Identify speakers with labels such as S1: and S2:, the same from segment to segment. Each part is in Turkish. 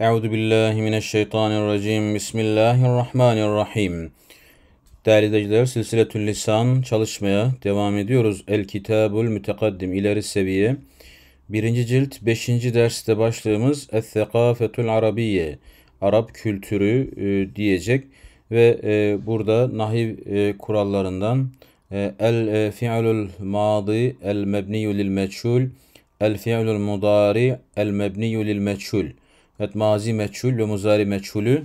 S1: Euzu billahi mineşşeytanirracim. Bismillahirrahmanirrahim. Değerli izleyiciler, Silsiletül Lisan çalışmaya devam ediyoruz. El Kitabul Mütekaddim ileri seviye. Birinci cilt 5. derste başlığımız Es-Sekafetul Arabiye. Arap kültürü e, diyecek ve e, burada nahiv e, kurallarından e, el fi'lul madi el mebniyu lil meçhul el fi'lul mudari el mebniyu lil meçhul Evet mazi meçhul ve muzari meçhulü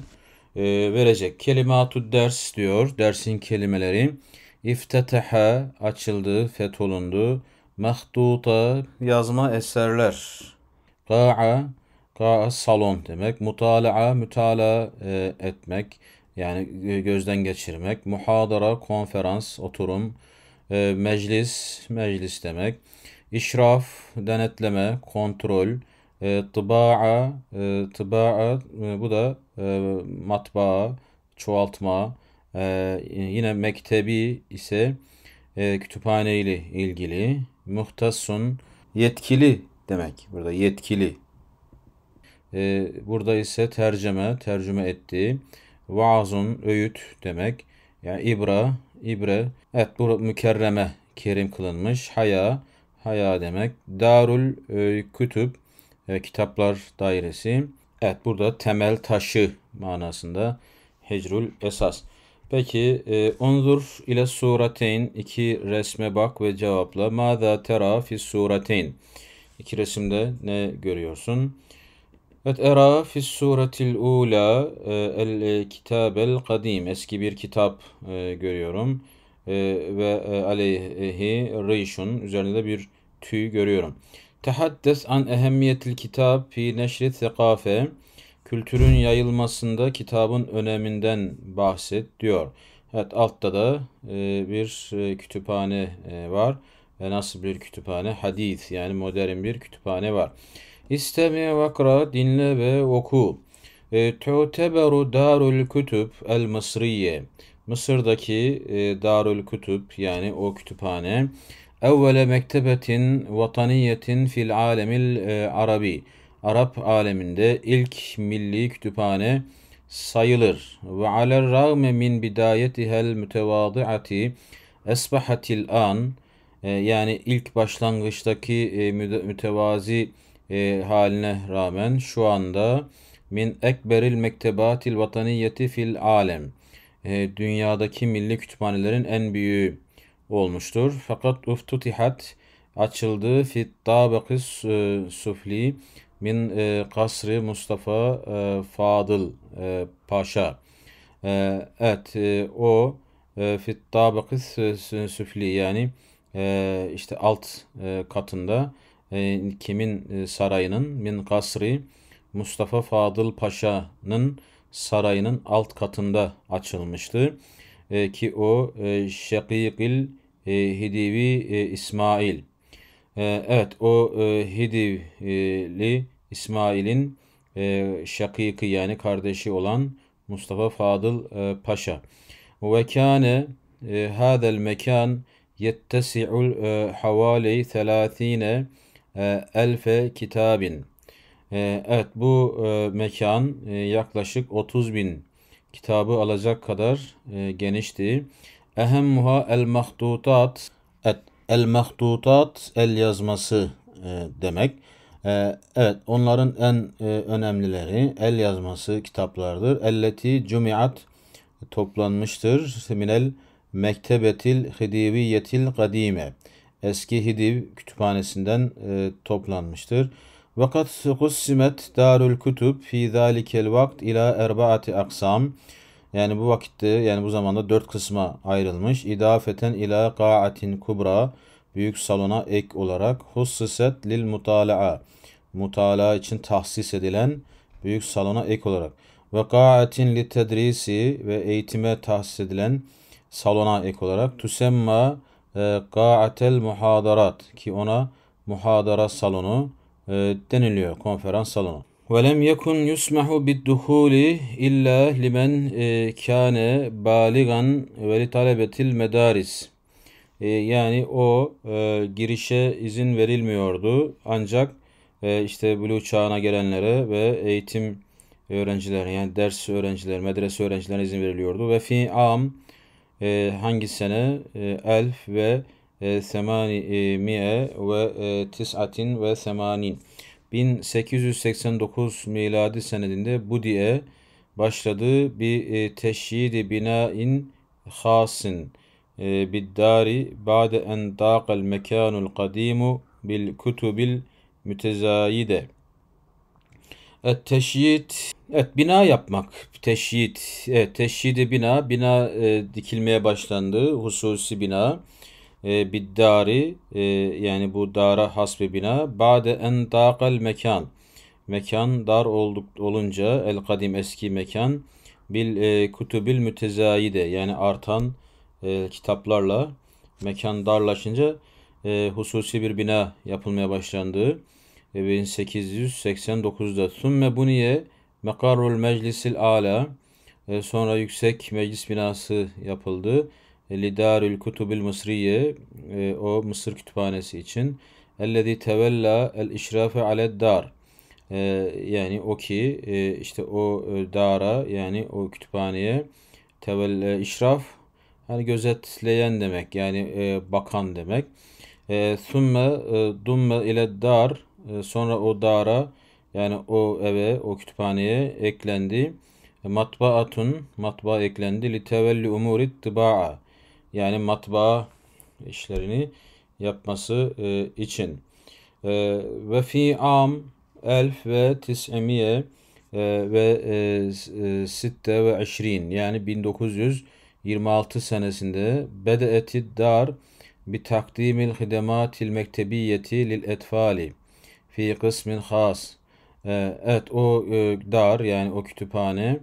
S1: e, verecek. Kelimatü ders diyor. Dersin kelimeleri. İfteteha açıldı, fetholundu. Mahduta yazma eserler. Ka'a Ka'a salon demek. Mutala'a mütala e, etmek. Yani gözden geçirmek. Muhadara konferans, oturum. E, meclis meclis demek. İşraf denetleme, kontrol. E, tıba'a, e, tıba'a e, bu da e, matbaa, çoğaltma. E, yine mektebi ise e, kütüphane ile ilgili. Muhtasun yetkili demek. Burada yetkili. E, burada ise tercüme, tercüme etti. Vaazun, öğüt demek. Yani ibra, ibre. Evet bu mükerreme, kerim kılınmış. Haya, haya demek. Darul e, kütüb, e, kitaplar dairesi. Evet burada temel taşı manasında hecrul esas. Peki e, onzur ile surateyn iki resme bak ve cevapla. Mâzâ tera fis surateyn. İki resimde ne görüyorsun? Evet era fis suretil ula e, el kitabel kadim. Eski bir kitap e, görüyorum. E, ve e, aleyhi reyşun. Üzerinde bir tüy görüyorum. Tehaddes an ehemmiyetil kitap fi neşri sekafe. Kültürün yayılmasında kitabın öneminden bahset diyor. Evet altta da e, bir e, kütüphane e, var. Ve nasıl bir kütüphane? Hadis yani modern bir kütüphane var. İstemi vakra dinle ve oku. E, Tu'teberu darul kütüb el mısriye. Mısır'daki e, darul kütüb yani o kütüphane evvele mektebetin vataniyetin fil alemil e, arabi. Arap aleminde ilk milli kütüphane sayılır. Ve aler rağme min bidayetihel mütevadiati esbahatil an e, yani ilk başlangıçtaki e, mütevazi haline rağmen şu anda min ekberil mektebatil vataniyeti fil alem dünyadaki milli kütüphanelerin en büyüğü olmuştur. Fakat uftutihat açıldı fit tabakis e, sufli min e, kasri Mustafa e, Fadıl e, Paşa. E, evet e, o e, fit tabakis e, sufli yani e, işte alt katında kimin sarayının min kasri Mustafa Fadıl Paşa'nın sarayının alt katında açılmıştı. Ki o e, e, Hidivi e, İsmail. E, evet o e, Hidivli İsmail'in e, şakiki yani kardeşi olan Mustafa Fadıl e, Paşa. Ve kâne e, hâzel mekan yettesi'ul e, havali 30 e, elfe kitabin. Evet bu e, mekan yaklaşık 30 bin kitabı alacak kadar genişti. Ehemmuha el mahdutat. El mahdutat el yazması e, demek. E, evet onların en e, önemlileri el yazması kitaplardır. Elleti cumiat toplanmıştır. Minel mektebetil hidiviyetil kadime. Eski Hidiv kütüphanesinden e, toplanmıştır. Vakat kussimet darul kutub fi zalikel vakt ila erbaati aksam. Yani bu vakitte yani bu zamanda dört kısma ayrılmış. İdafeten ila qa'atin kubra büyük salona ek olarak hussiset lil mutala'a mutala için tahsis edilen büyük salona ek olarak ve qa'atin li tedrisi ve eğitime tahsis edilen salona ek olarak tusemma e, qa'atel muhadarat ki ona muhadara salonu e, deniliyor konferans salonu. وَلَمْ يَكُنْ يُسْمَحُ بِالدُّخُولِ اِلَّا لِمَنْ كَانَ بَالِغًا وَلِطَلَبَةِ الْمَدَارِسِ Yani o e, girişe izin verilmiyordu. Ancak e, işte buluğ çağına gelenlere ve eğitim öğrencilerine yani ders öğrenciler, medrese öğrencilerine izin veriliyordu. Ve fi am e, hangi sene? E, elf ve e, semani e, mi'e ve e, tis'atin ve semanin. 1889 miladi senedinde bu diye başladığı bir e, teşyid binain hasin e, biddari ba'de en daqal mekanul kadimu bil kutubil mütezayide. Evet, teşyit, evet bina yapmak, teşyit, evet teşyidi bina, bina e, dikilmeye başlandı, hususi bina, e, biddari, e, yani bu dara has bir bina, ba'de en daqal mekan, mekan dar olduk, olunca, el kadim eski mekan, bil e, kutubil mütezayide, yani artan e, kitaplarla, mekan darlaşınca, e, hususi bir bina yapılmaya başlandı. 1889'da Sümme buniye mekarrul meclisil ala e, sonra yüksek meclis binası yapıldı. E, Lidarül kutubil mısriye e, o Mısır kütüphanesi için. Ellezî tevella el işrafe aled dar yani o ki işte o dara yani o kütüphaneye tevella işraf hani gözetleyen demek yani bakan demek. Sümme dumme ile dar sonra o dara yani o eve, o kütüphaneye eklendi. Matbaatun, matbaa eklendi. Li tevelli umurit tıba'a. Yani matbaa işlerini yapması e, için. E, ve fi am elf ve tis'imiye e, ve e, sitte ve eşrin yani 1926 senesinde bedeetid dar bi takdimil hidematil mektebiyeti lil etfali fi kısmin has. Ee, evet o e, dar yani o kütüphane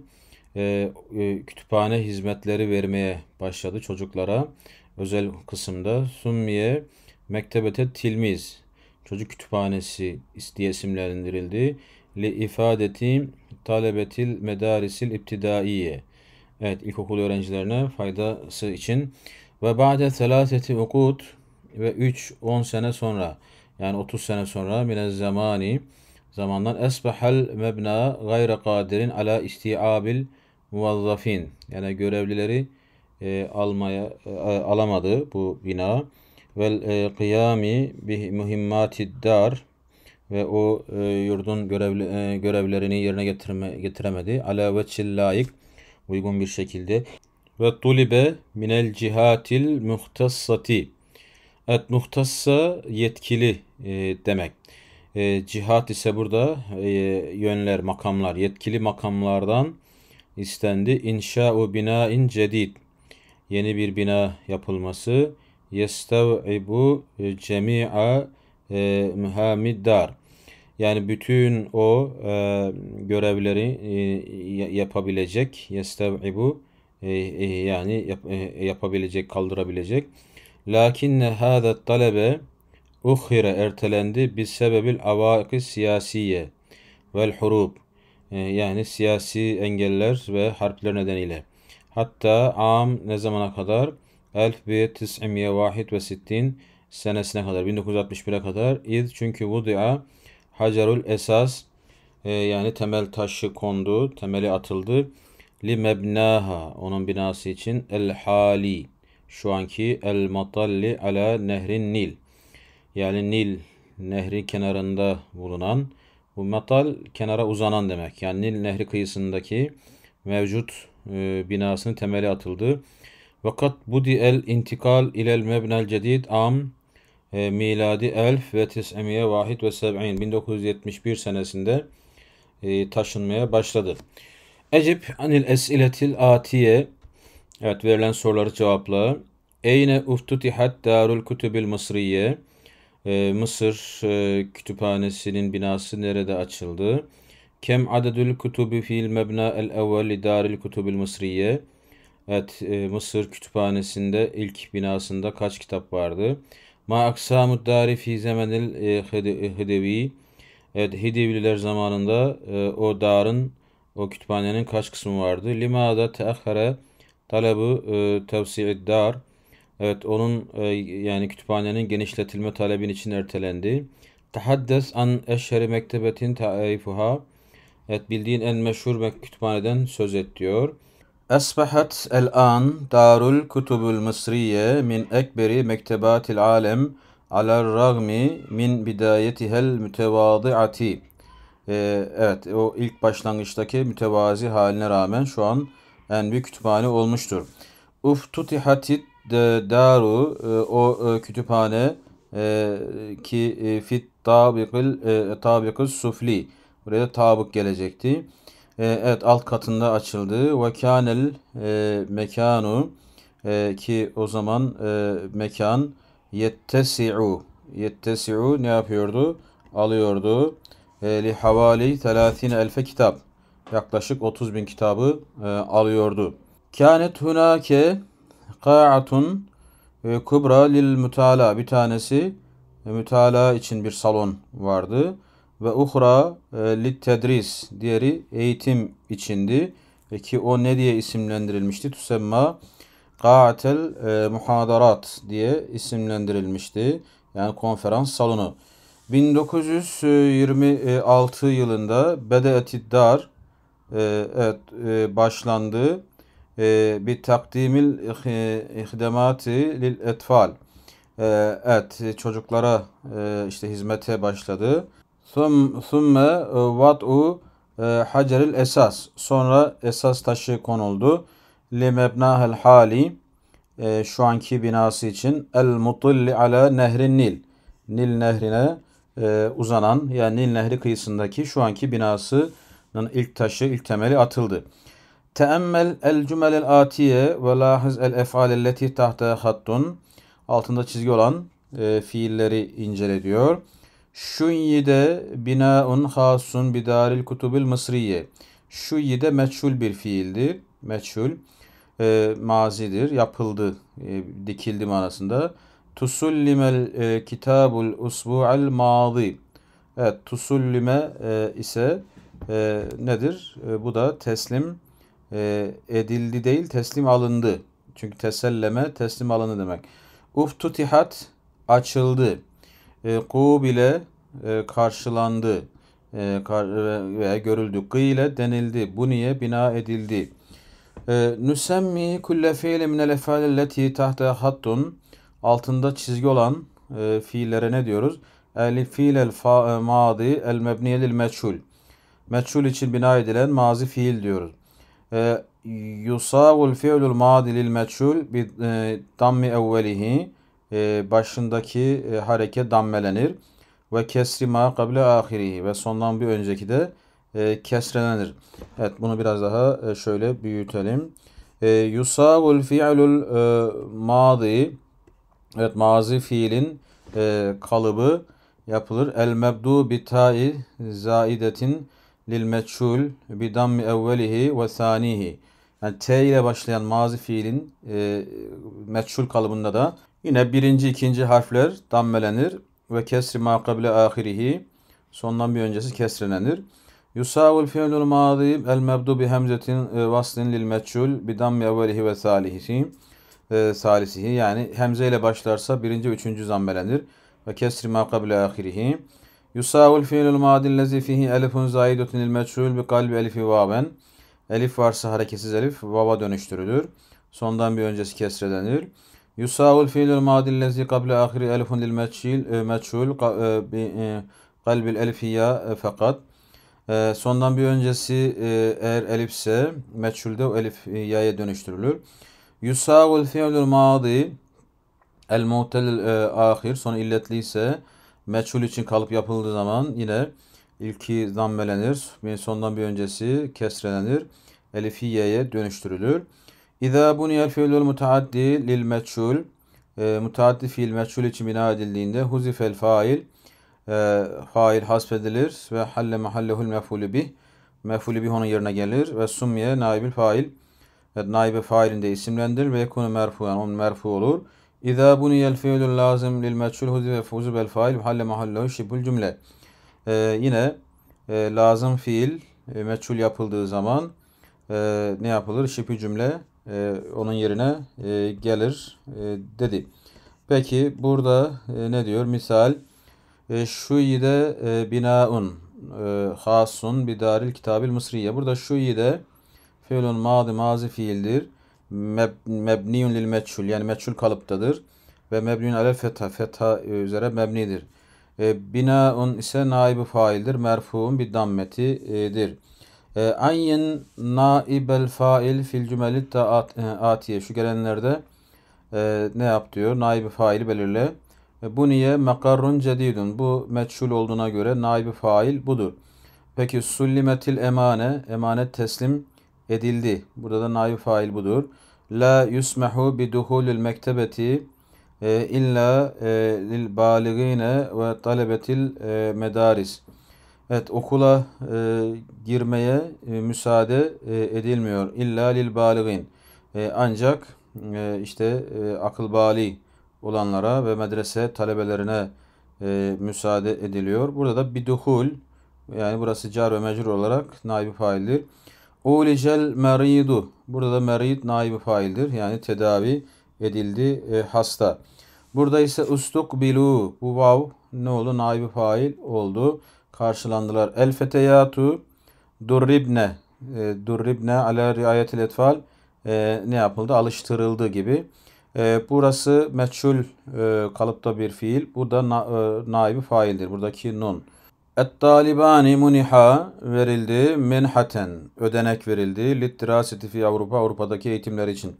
S1: e, e, kütüphane hizmetleri vermeye başladı çocuklara. Özel kısımda Summiye Mektebete Tilmiz çocuk kütüphanesi diye isimlendirildi. Li ifadeti talebetil medarisil iptidaiye. Evet ilkokul öğrencilerine faydası için ve ba'de selaseti ukut ve 3 10 sene sonra yani 30 sene sonra minez zamani zamandan esbehal mebna gayre kadirin ala istiabil muvazzafin yani görevlileri e, almaya e, alamadı bu bina vel e, kıyami bi muhimmatid dar ve o e, yurdun görevli, e, görevlerini yerine getirme, getiremedi. Ala veçil layık uygun bir şekilde ve tulibe minel cihatil muhtassati Evet muhtassa yetkili e, demek. E, cihat ise burada e, yönler, makamlar, yetkili makamlardan istendi. İnşa'u binain cedid. Yeni bir bina yapılması. Yestav'ibu cemi'a e, mühamiddar. Yani bütün o e, görevleri e, yapabilecek. Yestav'ibu e, e, yani yap, e, yapabilecek, kaldırabilecek Lakinne hâzet talebe uhire ertelendi bir sebebil avaki siyasiye vel hurub yani siyasi engeller ve harpler nedeniyle. Hatta am ne zamana kadar? Elf bi tis'imiye vahid ve sittin senesine kadar 1961'e kadar iz çünkü vudi'a hacerul esas e, yani temel taşı kondu, temeli atıldı. Li mebnaha onun binası için el hali şu anki el matalli ala nehrin Nil. Yani Nil nehri kenarında bulunan bu matal kenara uzanan demek. Yani Nil nehri kıyısındaki mevcut e, binasının temeli atıldı. Fakat budi el intikal ilel mebnel cedid am e, miladi elf ve tis'emiye vahid ve seb'in 1971 senesinde e, taşınmaya başladı. Ecib anil esiletil atiye Evet verilen soruları cevapla. Eyne uftutihat darul kutubil mısriye. Ee, Mısır e, kütüphanesinin binası nerede açıldı? Kem adedül kutubi fil mebna el evvel li daril kutubil mısriye. Evet e, Mısır kütüphanesinde ilk binasında kaç kitap vardı? Ma aksamud dari fi zemenil e, hidevi. Evet Hidivliler zamanında o darın o kütüphanenin kaç kısmı vardı? Limada teahhere Talebu tevsi'id dar. Evet onun e, yani kütüphanenin genişletilme talebin için ertelendi. Tahaddes an eşheri mektebetin tarifuha. Evet bildiğin en meşhur kütüphaneden söz et diyor. Esbahat el-an Darul Kutubul Mısriye min ekberi mektebatil alem alar ragmi min bidayetihel mütevadiati. Ee, evet o ilk başlangıçtaki mütevazi haline rağmen şu an en büyük kütüphane olmuştur. Uftutihatit daru e, o e, kütüphane e, ki fit tabikil tabikil sufli buraya tabık gelecekti. Evet alt katında açıldı. Ve kânel mekanu ki o zaman mekan yettesi'u yettesi'u ne yapıyordu? Alıyordu. Li havali 30 elfe kitap. Yaklaşık 30 bin kitabı alıyordu. Kânet hunake ka'atun e, kubra lil mutala. Bir tanesi e, mütala için bir salon vardı. Ve uhra e, lit tedris. Diğeri eğitim içindi. E, ki o ne diye isimlendirilmişti? Tusemma Ka'atel e, muhadarat diye isimlendirilmişti. Yani konferans salonu. 1926 yılında Bedeetid Dar e, evet e, başlandı. E, bir takdimil ihdemati lil etfal. E, evet çocuklara e, işte hizmete başladı. Thumme vat'u e, haceril esas. Sonra esas taşı konuldu. Li mebnahel hali e, şu anki binası için el mutilli ala nehrin Nil. Nil nehrine e, uzanan yani Nil nehri kıyısındaki şu anki binasının ilk taşı, ilk temeli atıldı. Teemmel el cümelel atiye ve lahiz el efalelleti tahta hattun. Altında çizgi olan e, fiilleri incele diyor. Şuyyide binaun hasun bidaril kutubil mısriye. Şuyyide meçhul bir fiildir. Meçhul e, mazidir. Yapıldı, e, dikildi manasında. Tusullimel e, kitabul usbu'al mazi. Evet, tusullime e, ise e, nedir? E, bu da teslim e, edildi değil, teslim alındı. Çünkü teselleme, teslim alındı demek. Uftutihat açıldı. E, kubile e, karşılandı e, kar, veya görüldü. Kıyle denildi. Bu niye bina edildi. E, nüsemmi kulle fiile minel efalelleti tahta hattun altında çizgi olan e, fiillere ne diyoruz? El fiilel e, madi el mebniyelil meçhul. Meçhul için bina edilen mazi fiil diyoruz. Yusavul fiilul madi lil meçhul bi e, dammi evvelihi e, başındaki e, hareket dammelenir ve kesri ma kable ahirihi ve sondan bir önceki de kesrelenir. Evet bunu biraz daha şöyle büyütelim. Yusavul fi'lul madi Evet mazi fiilin kalıbı yapılır. El mebdu bi ta'i zaidetin lil meçhul bi dammi evvelihi ve sanihi. Yani T ile başlayan mazi fiilin e, meçhul kalıbında da yine birinci, ikinci harfler dammelenir ve kesri ma kable ahirihi sondan bir öncesi kesrelenir. Yusavul fiilul mazi el mebdu bi hemzetin e, vaslin lil meçhul bi dammi evvelihi ve salihi e, salisihi yani hemze ile başlarsa birinci üçüncü zammelenir. Ve kesri ma kable ahirihi. Yusavul fiilul madil lezi fihi elifun zaidetun il meçhul bi kalbi elifi vaven. Elif varsa hareketsiz elif vava dönüştürülür. Sondan bir öncesi kesrelenir. Yusavul fiilul madil lezi kable ahiri elifun lil meçhul meçhul e, bi e, kalbil elifiya fakat. Sondan bir öncesi eğer elifse meçhulde o elif yaya dönüştürülür. Yusavul fi'lul madi el mu'tel e, ahir son illetli ise meçhul için kalıp yapıldığı zaman yine ilki zammelenir. Bir sondan bir öncesi kesrelenir. Elifiyeye dönüştürülür. İza buniyel fi'lul mutaaddi lil meçhul e, mutaaddi fiil meçhul için bina edildiğinde huzifel fail e, fail hasfedilir ve halle mahallehul mef'ulü bih mef'ulü bih onun yerine gelir ve summiye naibil fail Evet, naibe failinde isimlendir ve yekunu merfuan onun merfu olur. İza buniyel fiilul lazım lil meçhul huzife fuzubel fail halle mahallehu şibul cümle. Yine e, lazım fiil e, meçhul yapıldığı zaman e, ne yapılır? Şipi cümle e, onun yerine e, gelir e, dedi. Peki burada e, ne diyor? Misal e, şu yide e, binaun e, hasun bidaril kitabil mısriye. Burada şu iyi de fiilun mazi mazi fiildir. Meb, mebniyun lil meçhul yani meçhul kalıptadır. Ve mebniyun alel fetha fetha üzere mebnidir. E, binaun ise naibi faildir. Merfuun bir dammetidir. E, ayyin naibel fail fil cümeli taat, e, atiye. Şu gelenlerde e, ne yap diyor? Naibi faili belirle. E, bu niye? Mekarrun cedidun. Bu meçhul olduğuna göre naibi fail budur. Peki sullimetil emane. Emanet teslim edildi. Burada da naibi fail budur. La yusmehu bi duhulil mektebeti e, illa e, lil baligine ve talebetil e, medaris. Evet okula e, girmeye e, müsaade e, edilmiyor. İlla lil baligin. E, ancak e, işte e, akıl bali olanlara ve medrese talebelerine e, müsaade ediliyor. Burada da biduhul yani burası car ve mecrur olarak naibi faildir. Ulicel meridu. Burada da merid naibi faildir. Yani tedavi edildi e, hasta. Burada ise ustukbilu. Bu vav ne oldu? Naibi fail oldu. Karşılandılar. El feteyatu durribne. E, durribne ala riayetil etfal. E, ne yapıldı? Alıştırıldı gibi. E, burası meçhul e, kalıpta bir fiil. Burada na, e, naibi faildir. Buradaki nun. Et-talibani muniha verildi. Menhaten ödenek verildi. Littiraseti fi Avrupa Avrupa'daki eğitimler için.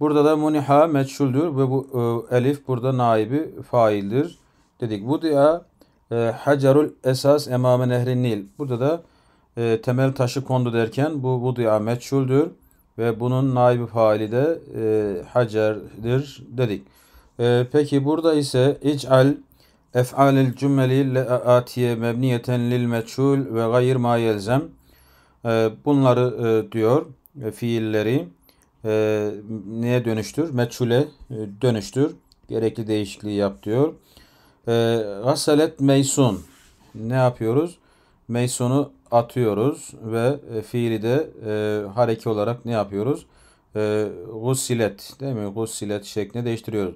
S1: Burada da muniha meçhuldür ve bu e, elif burada naibi faildir. Dedik. Bu diya e, hacerul esas emame nehrin nil. Burada da e, temel taşı kondu derken bu bu diya meçhuldür ve bunun naibi faili de e, hacerdir dedik. E, peki burada ise ic'al ef'alil cümleli atiye mebniyeten lil meçhul ve gayr ma yelzem. E, bunları e, diyor e, fiilleri e, neye dönüştür? Meçhule dönüştür. Gerekli değişikliği yap diyor. E, gasalet meysun. Ne yapıyoruz? Meysunu atıyoruz ve fiili de e, hareki olarak ne yapıyoruz? Gusilet değil mi? Gusilet şeklinde değiştiriyoruz.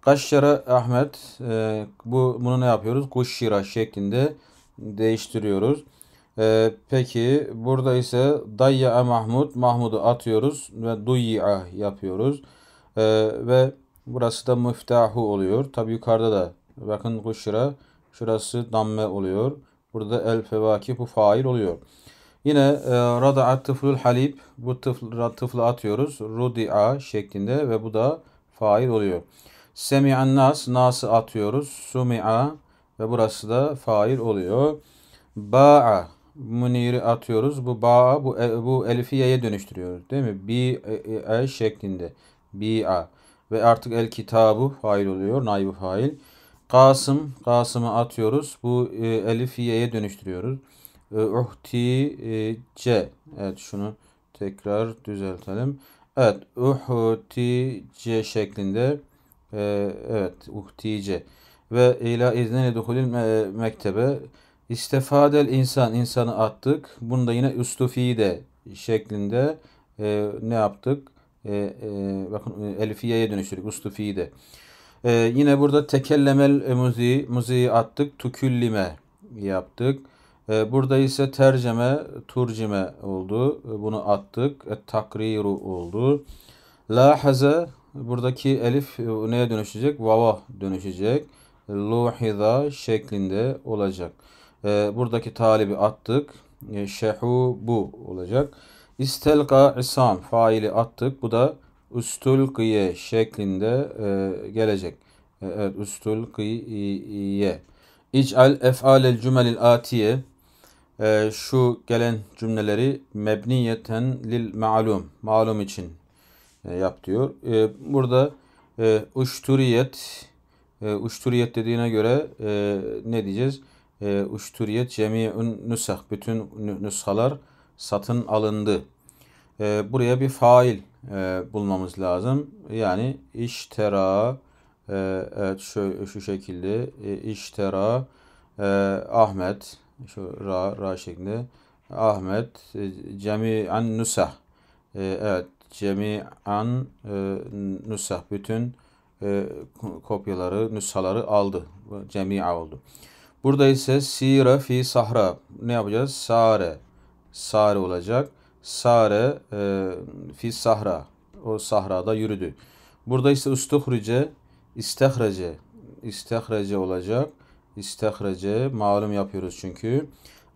S1: Kaşşara Ahmet e, bu bunu ne yapıyoruz? Kuşşira şeklinde değiştiriyoruz. E, peki burada ise Dayya Mahmud Mahmud'u atıyoruz ve Duyya yapıyoruz. E, ve burası da müftahu oluyor. Tabi yukarıda da bakın kuşşira şurası damme oluyor. Burada el fevaki bu fail oluyor. Yine e, rada'at tıflul halib bu tıfl, tıflı atıyoruz. Rudi'a şeklinde ve bu da fail oluyor. Semi'an nas nas'ı atıyoruz. Sumi'a ve burası da fail oluyor. Ba'a muniri atıyoruz. Bu ba'a bu, e, bu elifiyeye dönüştürüyoruz. Değil mi? Bi e, şeklinde. Bi'a ve artık el kitabı fail oluyor. Naibi fail. Kasım, Kasım'ı atıyoruz. Bu e, elif y'ye dönüştürüyoruz. E, uhti e, c. Evet şunu tekrar düzeltelim. Evet uhti c şeklinde e, evet uhti c. Ve ila izneni duhulil me mektebe istifadel insan insanı attık. Bunda yine üstufi de şeklinde e, ne yaptık? E, e, bakın elifiyeye dönüştürdük. Üstufi de. Ee, yine burada tekellemel muzi, muziyi attık. Tuküllime yaptık. Ee, burada ise terceme, turcime oldu. Bunu attık. Et takriru oldu. Lahaze buradaki elif neye dönüşecek? Vava dönüşecek. Luhiza şeklinde olacak. Ee, buradaki talibi attık. E, şehu bu olacak. İstelka isam faili attık. Bu da üstülkiye şeklinde e, gelecek. E, evet, üstülkiye. İc'al ef'alel cümelil atiye e, şu gelen cümleleri mebniyeten lil ma'lum malum için e, yap diyor. E, burada e, uşturiyet e, uşturiyet dediğine göre e, ne diyeceğiz? E, uşturiyet cemi'un nusah bütün nüshalar satın alındı. E, buraya bir fail e, bulmamız lazım. Yani iştera e, evet şu, şu şekilde e, iştera e, Ahmet şu ra, ra şeklinde Ahmet e, cemi'an nusah e, evet cemi'an e, nusah bütün e, kopyaları, nüshaları aldı. Cemi'a oldu. Burada ise sire fi sahra. Ne yapacağız? Sare. Sare olacak. Sare e, fi sahra. O sahrada yürüdü. Burada ise ustuhrice, istehrece. İstehrece olacak. İstehrece malum yapıyoruz çünkü.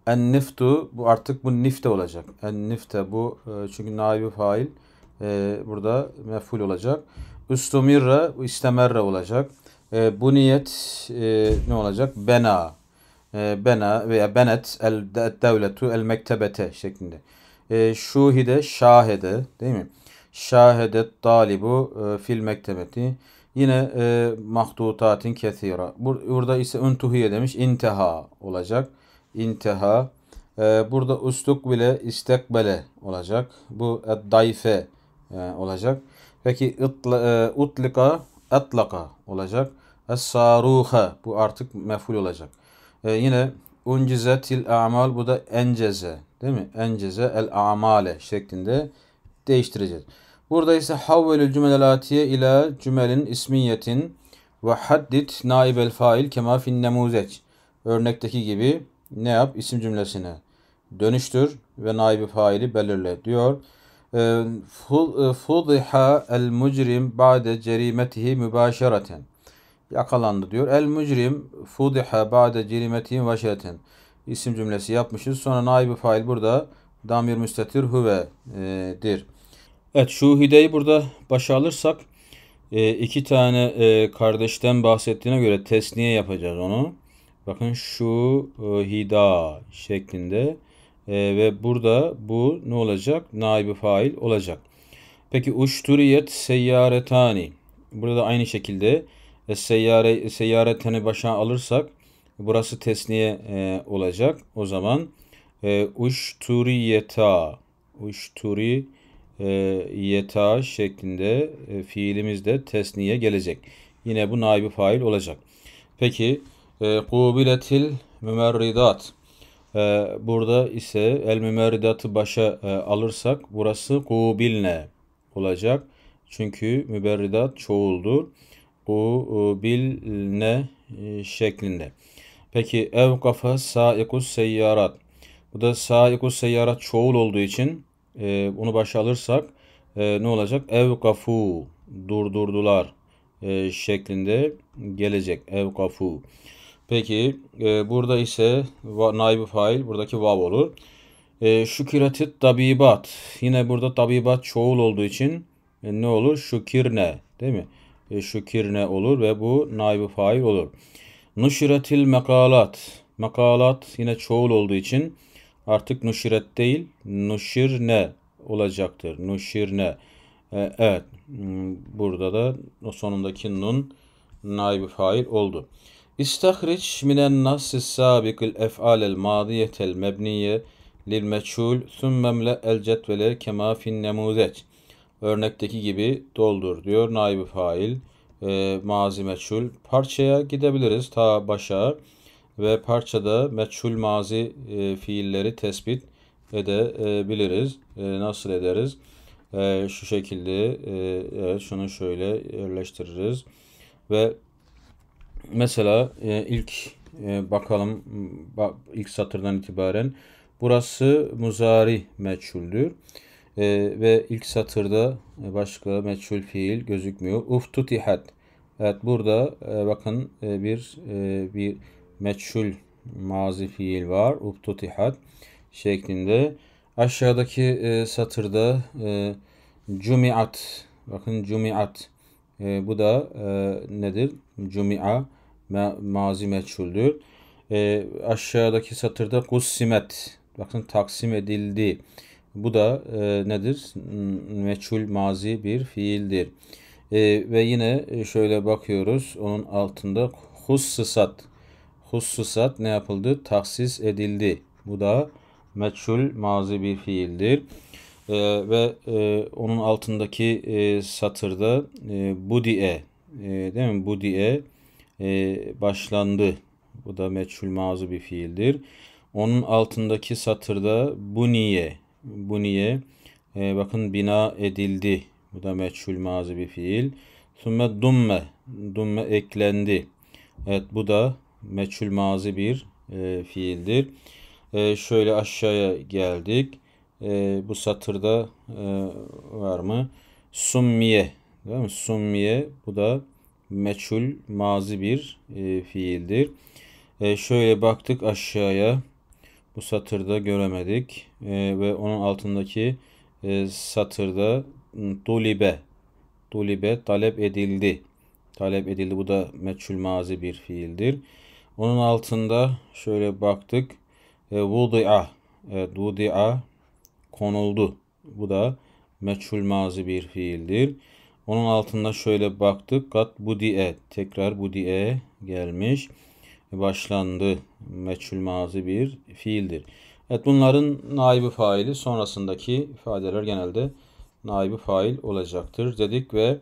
S1: En niftu bu artık bu nifte olacak. En nifte bu e, çünkü naibi fail e, burada meful olacak. Üstumirre istemerre olacak. E, bu niyet e, ne olacak? Bena. E, bena veya benet el devletu el mektebete şeklinde. E, şuhide şahede değil mi? Şahedet talibu e, fil mektebeti. Yine e, mahdutatin kethira. Bur burada ise untuhiye demiş. İnteha olacak. İnteha. E, burada ustuk bile istekbele olacak. Bu dayfe olacak. Peki e, utlika atlaka olacak. Es-saruha bu artık meful olacak. E, yine uncizetil a'mal bu da enceze değil mi? Enceze el a'male şeklinde değiştireceğiz. Burada ise havvelül cümelel atiye ila cümelin ismiyetin ve haddit naibel fail kema fin nemuzeç. Örnekteki gibi ne yap? İsim cümlesine dönüştür ve naibi faili belirle diyor. Ee, fudiha el mucrim ba'de cerimetihi mübaşereten. Yakalandı diyor. El mucrim fudiha ba'de cerimetihi mübaşereten. İsim cümlesi yapmışız. Sonra naibi fail burada damir müstetir huve'dir. Evet şu hideyi burada başa alırsak e, iki tane e, kardeşten bahsettiğine göre tesniye yapacağız onu. Bakın şu e, hida şeklinde ve burada bu ne olacak? Naibi fail olacak. Peki uşturiyet seyyaretani. Burada aynı şekilde seyyare, seyyaretani başa alırsak burası tesniye olacak. O zaman uşturiyeta uşturi e, yeta şeklinde e, fiilimiz de tesniye gelecek. Yine bu naibi fail olacak. Peki e, kubiletil mümerridat. E, burada ise el mümerridatı başa e, alırsak burası kubilne olacak. Çünkü müberridat çoğuldur. Kubilne e, şeklinde. Peki evkafa saikus seyyarat. Bu da saikus seyyarat çoğul olduğu için e, bunu başa alırsak e, ne olacak? Evkafu durdurdular e, şeklinde gelecek. Evkafu. Peki e, burada ise naibi fail buradaki vav olur. E, şükiratit tabibat. Yine burada tabibat çoğul olduğu için e, ne olur? Şükirne değil mi? E, şükirne olur ve bu naibi fail olur. Nuşiratil mekalat. Makalat yine çoğul olduğu için artık nuşiret değil nuşirne olacaktır. Nuşirne. Ee, evet. Hmm, burada da o sonundaki nun naibi fail oldu. İstahriç minen nassis sabikil ef'alel madiyetel mebniye lil meçhul thummemle el cetvele kema fin nemuzeç. Örnekteki gibi doldur diyor naibi fail. E, mazi meçhul. Parçaya gidebiliriz ta başa ve parçada meçhul mazi e, fiilleri tespit edebiliriz. E, nasıl ederiz? E, şu şekilde e, evet şunu şöyle yerleştiririz ve mesela e, ilk e, bakalım bak, ilk satırdan itibaren burası muzari meçhuldür. E, ve ilk satırda başka meçhul fiil gözükmüyor. Uftutihat. Evet burada e, bakın e, bir e, bir meçhul mazi fiil var. Uftutihat şeklinde. Aşağıdaki e, satırda e, cumiat bakın cumiat e, bu da e, nedir? Cumia ma mazi meçhuldür. E, aşağıdaki satırda kussimet bakın taksim edildi. Bu da e, nedir? Meçhul mazi bir fiildir. E, ve yine şöyle bakıyoruz. Onun altında hussısat hususat ne yapıldı? Taksis edildi. Bu da meçhul mazi bir fiildir. E, ve e, onun altındaki e, satırda e, budiye e, değil mi? Budiye e, başlandı. Bu da meçhul mazi bir fiildir. Onun altındaki satırda buniye buniye e, bakın bina edildi. Bu da meçhul mazi bir fiil. Sümme dumme dumme eklendi. Evet bu da meçhul mazi bir e, fiildir. E, şöyle aşağıya geldik. E, bu satırda e, var mı? Summiye. Değil mi? Summiye bu da meçhul mazi bir e, fiildir. E, şöyle baktık aşağıya. Bu satırda göremedik. E, ve onun altındaki e, satırda tulibe. Tulibe talep edildi. Talep edildi. Bu da meçhul mazi bir fiildir. Onun altında şöyle baktık. E, vudi'a. Evet, vudi'a konuldu. Bu da meçhul mazi bir fiildir. Onun altında şöyle baktık. Kat budi'e. Tekrar budi'e gelmiş. Başlandı. Meçhul mazi bir fiildir. Evet bunların naibi faili sonrasındaki ifadeler genelde naibi fail olacaktır dedik ve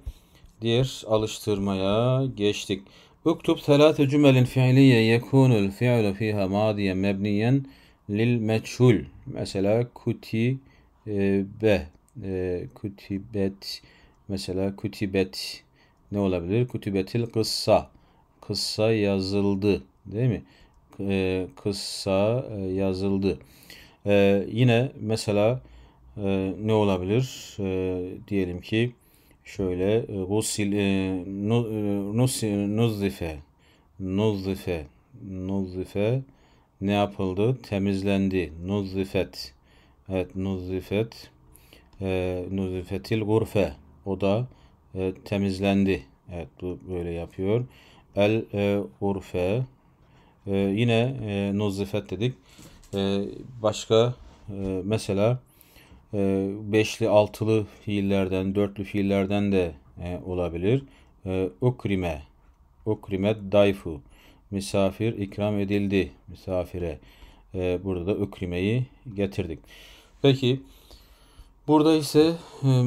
S1: diğer alıştırmaya geçtik. Uktub thelâte cümelin fiiliye yekunul fi'lu fiha madiyen mebniyen lil meçhul. Mesela kuti e, e, kutibet mesela kutibet ne olabilir? Kutibetil kıssa kıssa yazıldı değil mi? E, kıssa e, yazıldı. E, yine mesela e, ne olabilir? E, diyelim ki şöyle e, gusil e, nuz, nuzzife nuzzife nuzzife ne yapıldı? Temizlendi. Nuzzifet. Evet, nuzzifet. E, nuzzifetil gurfe. O da e, temizlendi. Evet, bu böyle yapıyor. El e, gurfe. E, yine e, nuzzifet dedik. E, başka e, mesela e, beşli, altılı fiillerden, dörtlü fiillerden de e, olabilir. E, ukrime. Ukrime dayfu misafir ikram edildi misafire. E, burada da ukrimeyi getirdik. Peki burada ise e,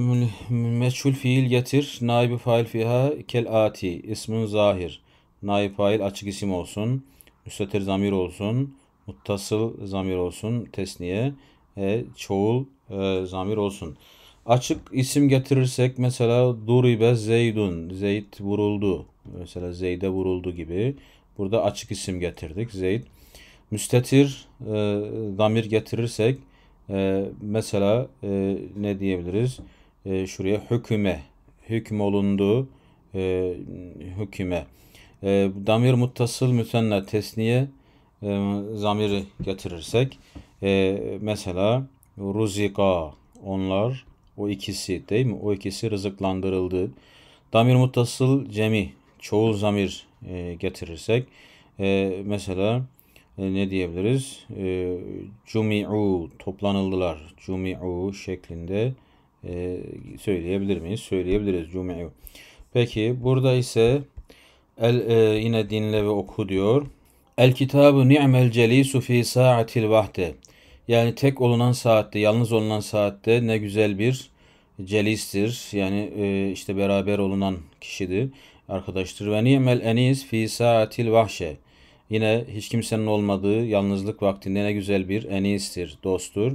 S1: meçhul fiil getir. Naibi fail fiha kel ati. ismin zahir. Naib fail açık isim olsun. Müstetir zamir olsun. Muttasıl zamir olsun. Tesniye. E, çoğul e, zamir olsun. Açık isim getirirsek mesela duribe zeydun. Zeyd vuruldu. Mesela Zeyd'e vuruldu gibi. Burada açık isim getirdik. Zeyd. Müstetir e, damir getirirsek e, mesela e, ne diyebiliriz? E, şuraya hüküme. Hüküm olundu. E, hüküme. E, damir muttasıl mütenna tesniye e, zamiri getirirsek e, mesela ruzika onlar o ikisi değil mi? O ikisi rızıklandırıldı. Damir muttasıl cemi çoğul zamir e, getirirsek e, mesela e, ne diyebiliriz? E, cumi'u toplanıldılar. Cumi'u şeklinde söyleyebilir miyiz? Söyleyebiliriz cumi'u. Peki burada ise el yine dinle ve oku diyor. El kitabu ni'mel celisu fi sa'atil vahde. Yani tek olunan saatte, yalnız olunan saatte ne güzel bir celistir. Yani işte beraber olunan kişidir arkadaştır. Ve ni'mel enis fi saatil vahşe. Yine hiç kimsenin olmadığı yalnızlık vaktinde ne güzel bir enistir, dosttur.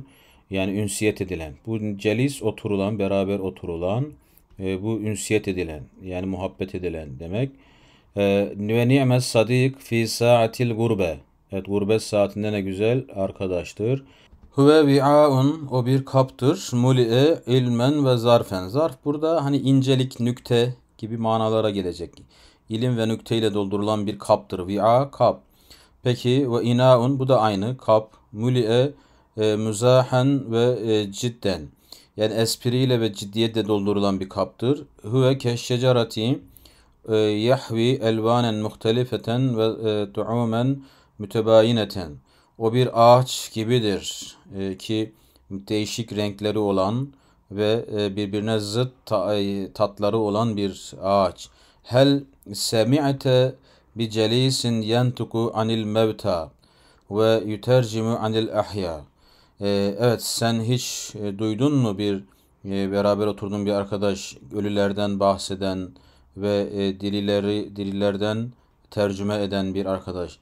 S1: Yani ünsiyet edilen. Bu celis oturulan, beraber oturulan, e, bu ünsiyet edilen, yani muhabbet edilen demek. E, ve ni'mel sadik fi saatil gurbe. Evet, gurbet saatinde ne güzel arkadaştır. Huve vi'aun o bir kaptır. Muli'e ilmen ve zarfen. Zarf burada hani incelik, nükte gibi manalara gelecek. İlim ve nükteyle doldurulan bir kaptır. Vi'a kap. Peki ve inaun bu da aynı kap. Muli'e e, müzahen ve e, cidden. Yani espriyle ve ciddiyetle doldurulan bir kaptır. Huve keşşecerati e, yahvi elvanen muhtelifeten ve e, tu'umen mütebayineten. O bir ağaç gibidir e, ki değişik renkleri olan ve e, birbirine zıt e, tatları olan bir ağaç. Hel semi'te bi celisin yentuku anil mevta ve yutercimu anil ahya. E, evet sen hiç duydun mu bir beraber oturduğun bir arkadaş ölülerden bahseden ve dirileri dirilerden tercüme eden bir arkadaş.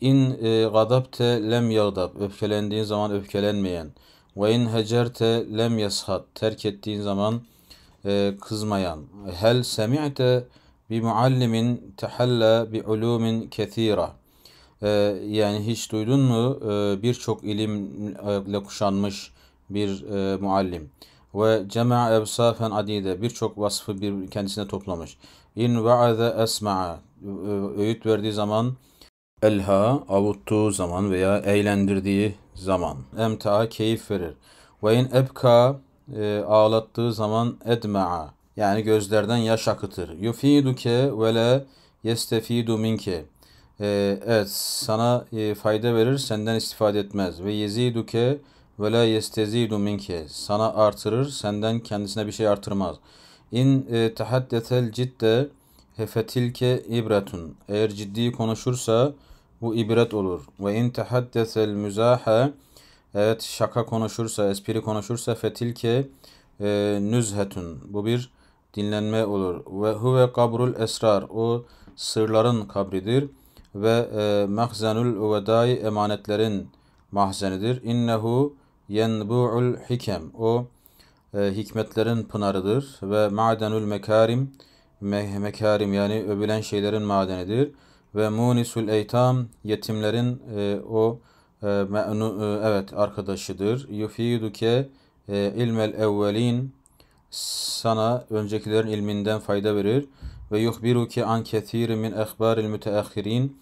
S1: İn gadabte lem yagdab öfkelendiğin zaman öfkelenmeyen ve in hecerte lem yashat. Terk ettiğin zaman e, kızmayan. Hel semi'te bi muallimin tehalla bi ulumin kethira. Ee, yani hiç duydun mu Ee, birçok ilimle kuşanmış bir e, muallim ve cema'a evsafen adide birçok vasfı bir kendisine toplamış. İn va'aze esma'a öğüt verdiği zaman elha avuttuğu zaman veya eğlendirdiği zaman emta'a keyif verir. Ve in ebka e, ağlattığı zaman edma'a yani gözlerden yaş akıtır. Yufiduke ve la yestefidu minke e, evet sana e, fayda verir senden istifade etmez. Ve yeziduke ve la yestezidu minke sana artırır senden kendisine bir şey artırmaz. İn e, tehaddesel cidde hefetilke ibretun eğer ciddi konuşursa bu ibret olur. Ve in tehaddesel müzahe evet şaka konuşursa, espri konuşursa fetilke e, nüzhetun bu bir dinlenme olur. Ve huve kabrul esrar o sırların kabridir ve e, mahzenul vedai emanetlerin mahzenidir. İnnehu yenbu'ul hikem o e, hikmetlerin pınarıdır ve madenul mekarim me mekarim yani övülen şeylerin madenidir ve munisul eytam yetimlerin e, o e, me'nu, e, evet arkadaşıdır. Yufiduke e, ilmel evvelin sana öncekilerin ilminden fayda verir ve yuhbiruke an kethiri min ehbaril müteahhirin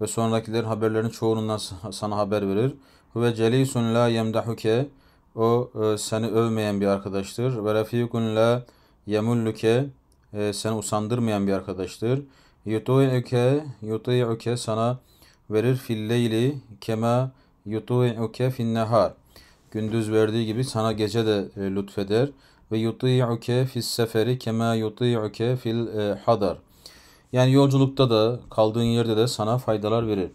S1: ve sonrakilerin haberlerinin çoğundan sana haber verir. Ve celisun la yemdahuke o e, seni övmeyen bir arkadaştır. Ve rafikun la yemulluke e, seni usandırmayan bir arkadaştır. Yutu'uke yuti'uke sana verir fil leyli kema yutu'uke fin nehar. Gündüz verdiği gibi sana gece de e, lütfeder. Ve yuti'uke fis seferi kema yuti'uke fil e, hadar. Yani yolculukta da kaldığın yerde de sana faydalar verir.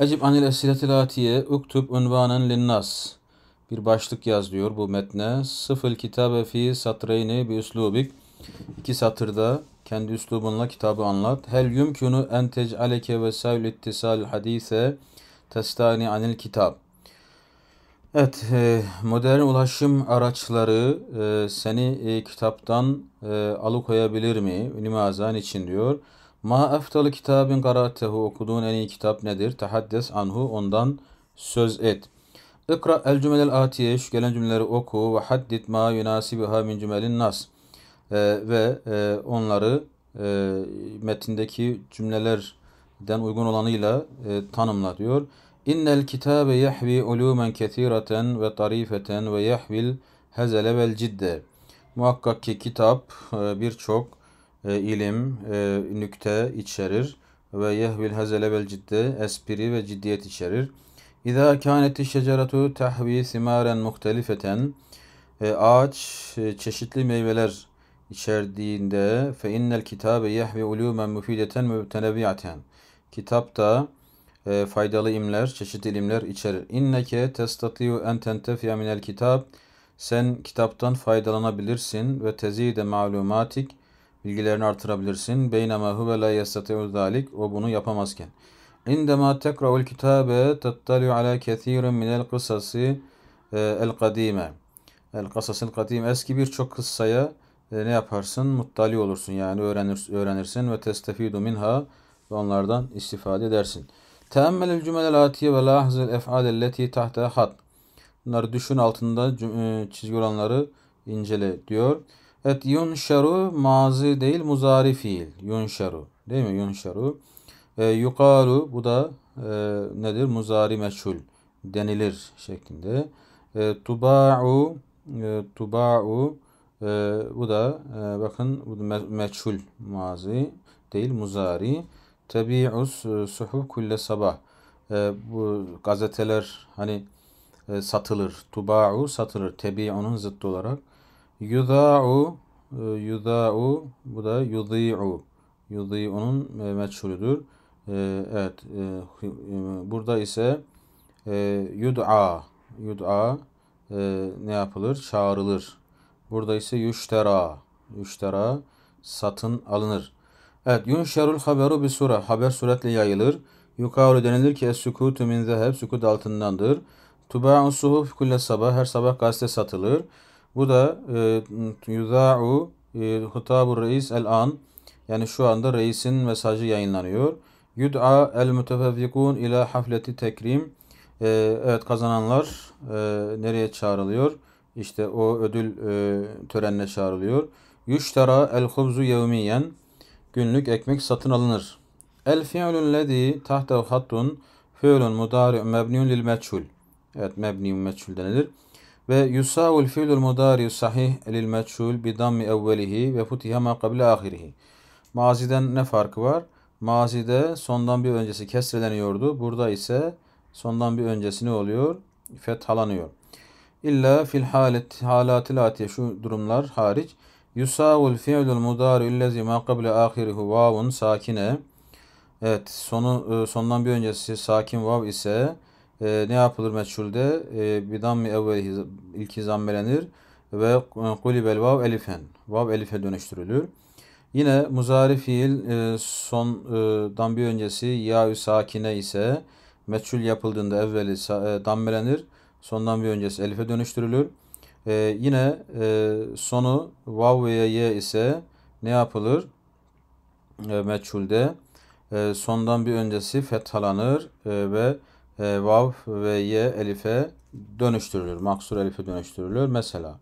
S1: Ecib anil esiletil atiye uktub unvanen linnas. Bir başlık yaz diyor bu metne. Sıfıl kitabe fi satreyni bi üslubik. İki satırda kendi üslubunla kitabı anlat. Hel yumkunu en tec'aleke vesail ittisal hadise testani anil kitap. Evet, e, modern ulaşım araçları e, seni e, kitaptan alıkoyabilir mi? Nimazan için diyor. Ma eftalı kitabın karatehu okuduğun en iyi kitap nedir? Tehaddes anhu ondan söz et. İkra el cümelel atiye şu gelen cümleleri oku ve haddit ma yunasibuha min cümelin nas. E, ve e, onları e, metindeki cümlelerden uygun olanıyla e, tanımla diyor. İnnel kitabe yahvi ulumen kethireten ve tarifeten ve yahvil hezele vel cidde. Muhakkak ki kitap e, birçok e, ilim, e, nükte içerir ve yehvil hazele vel cidde espri ve ciddiyet içerir. İza kâneti şeceretu tahvi simaren muhtelifeten e, ağaç e, çeşitli meyveler içerdiğinde fe innel kitabe yehvi ulumen mufideten mütenevviaten kitapta e, faydalı imler, çeşitli ilimler içerir. İnneke testatiu en tentefiya minel kitab sen kitaptan faydalanabilirsin ve tezide malumatik bilgilerini artırabilirsin. Beynema huve la yestati'u zalik. O bunu yapamazken. İndema tekra'ul kitabe tattali'u ala kethirin minel kısası el kadime. El kasasıl kadim. Eski birçok kıssaya e, ne yaparsın? Muttali olursun yani öğrenir, öğrenirsin ve testefidu minha ve onlardan istifade edersin. Teammelel cümelel atiye ve lahzil ef'alelleti tahta hat. Bunları düşün altında e, çizgi olanları incele diyor. Evet yunşaru mazi değil muzari fiil. Yunşaru. Değil mi? Yunşaru. E, yukalu bu da e, nedir? Muzari meçhul denilir şeklinde. E, tuba'u e, tuba'u e, bu da e, bakın bu da me meçhul mazi değil muzari. Tebi'us e, suhuf kulle sabah. E, bu gazeteler hani e, satılır. Tuba'u satılır. Tebi'unun zıttı olarak. Yuda'u e, yuda'u bu da yudî'u. Yudî'unun e, meçhulüdür. E, evet. Burada ise yud'a yud'a ne yapılır? Çağrılır. Burada ise yuştera yuştera satın alınır. Evet. Yunşerul haberu bir sura. Haber suretle yayılır. Yukarı denilir ki es-sukutu min zeheb. Sukut altındandır. Tuba'un suhuf kulle sabah. Her sabah gazete satılır. Bu da e, yuza'u e, hutabu reis el an yani şu anda reisin mesajı yayınlanıyor. Yud'a el mutefevvikun ila hafleti tekrim. Ee, evet kazananlar e, nereye çağrılıyor? İşte o ödül e, törenine çağrılıyor. Yuştara el hubzu yevmiyen. Günlük ekmek satın alınır. El fi'lun lezi tahta hattun fi'lun mudari mebniun lil meçhul. Evet mebni meçhul denilir. Ve yusavul fi'lul mudari sahih lil meçhul bi evvelihi ve futiha ma qabla ahirihi. Maziden ne farkı var? Mazide sondan bir öncesi kesreleniyordu. Burada ise sondan bir öncesi ne oluyor? Fethalanıyor. İlla fil halet halatil atiye şu durumlar hariç yusavul fi'lul mudari illezi ma qabla ahirihi vavun sakine. Evet sonu e, sondan bir öncesi sakin vav ise e, ne yapılır meçhulde? E, bidammi evveli ilki zammelenir ve kulibel vav elifen. Vav elife dönüştürülür. Yine muzari fiil e, sondan bir öncesi ya sakine ise meçhul yapıldığında evveli e, dammelenir. Sondan bir öncesi elife dönüştürülür. E, yine e, sonu vav veya ye ise ne yapılır? E, meçhulde e, sondan bir öncesi fethalanır e, ve e, vav ve ye elife dönüştürülür. Maksur elife dönüştürülür. Mesela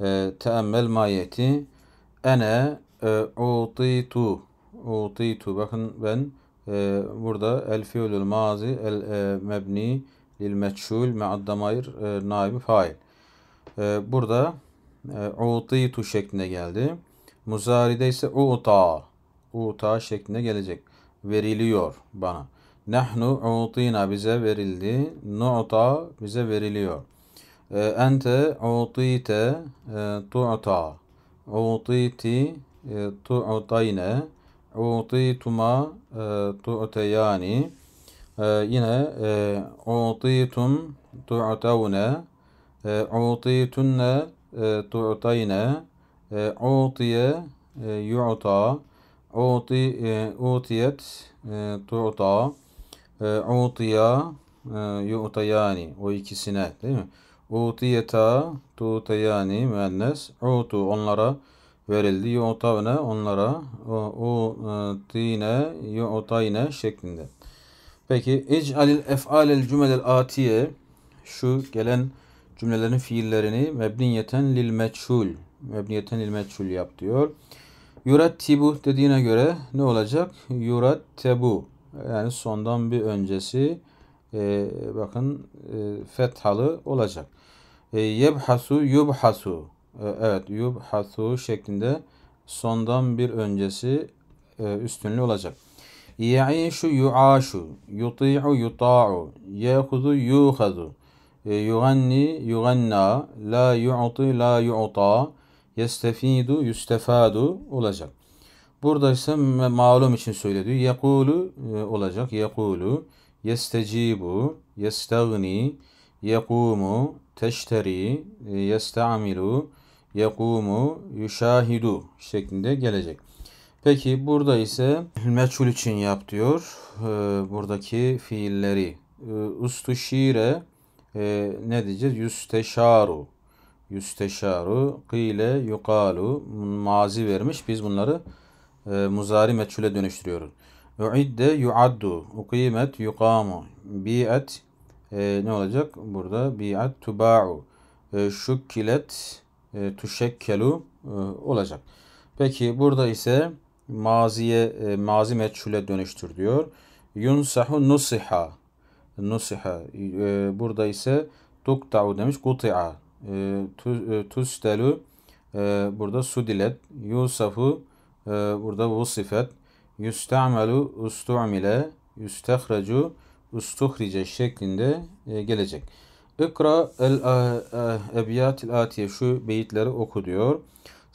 S1: e, teemmel mayeti ene e, utitu utitu bakın ben e, burada el fiilül mazi el e, mebni lil meçhul me'ad damayr e, naibi fail. E, burada e, utitu şeklinde geldi. Muzari'de ise uta uta şeklinde gelecek. Veriliyor bana. Nahnu utina bize verildi. Nu'ta bize veriliyor. E, ente utite e, tu'ta. Utiti e, tu'tayne. Utituma e, tu'teyani. E, yine e, utitum tu'tavne. E, utitunne e, tu'tayne. E, utiye e, yu'ta. E, utiyet tu'ta. Utiya yu'tayani. O ikisine değil mi? Utiyeta tu'tayani müennes. Utu onlara verildi. Yu'tavne onlara. Utine yu'tayne şeklinde. Peki ic'alil ef'alel cümelel atiye şu gelen cümlelerin fiillerini mebniyeten lil meçhul mebniyeten lil meçhul yap diyor. Yurattibu dediğine göre ne olacak? Yurattebu yani sondan bir öncesi e, bakın e, fethalı olacak. E, yebhasu yubhasu e, evet yubhasu şeklinde sondan bir öncesi e, üstünlü olacak. Ya'işu yu'aşu yuti'u yuta'u ya'huzu yu'hazu e, yuganni yuganna la yu'ti la yu'ta yestefidu yustefadu olacak. Burada ise malum için söyledi. Yekulu olacak. Yekulu yestecibu yestagni yekumu teşteri yestamilu yekumu yuşahidu şeklinde gelecek. Peki burada ise meçhul için yap diyor. E, buradaki fiilleri. Ustuşire ne diyeceğiz? Yüsteşaru yüsteşaru, kıyle yukalu, mazi vermiş. Biz bunları e, muzari meçhule dönüştürüyoruz. Uidde yuaddu, ukimet yukamu, bi'at e, ne olacak? Burada bi'at tuba'u, e, şukkilet e, tuşekkelu e, olacak. Peki burada ise maziye, e, mazi meçhule dönüştür diyor. Yunsahu nusiha, nusiha. E, burada ise tukta'u demiş, kuti'a e, e, tustelu e, burada sudilet yusafu e, burada vusifet yustamelu ustu'mile yustehrecu ustuhrice şeklinde e, gelecek. İkra el ebiyatil atiye şu beyitleri oku diyor.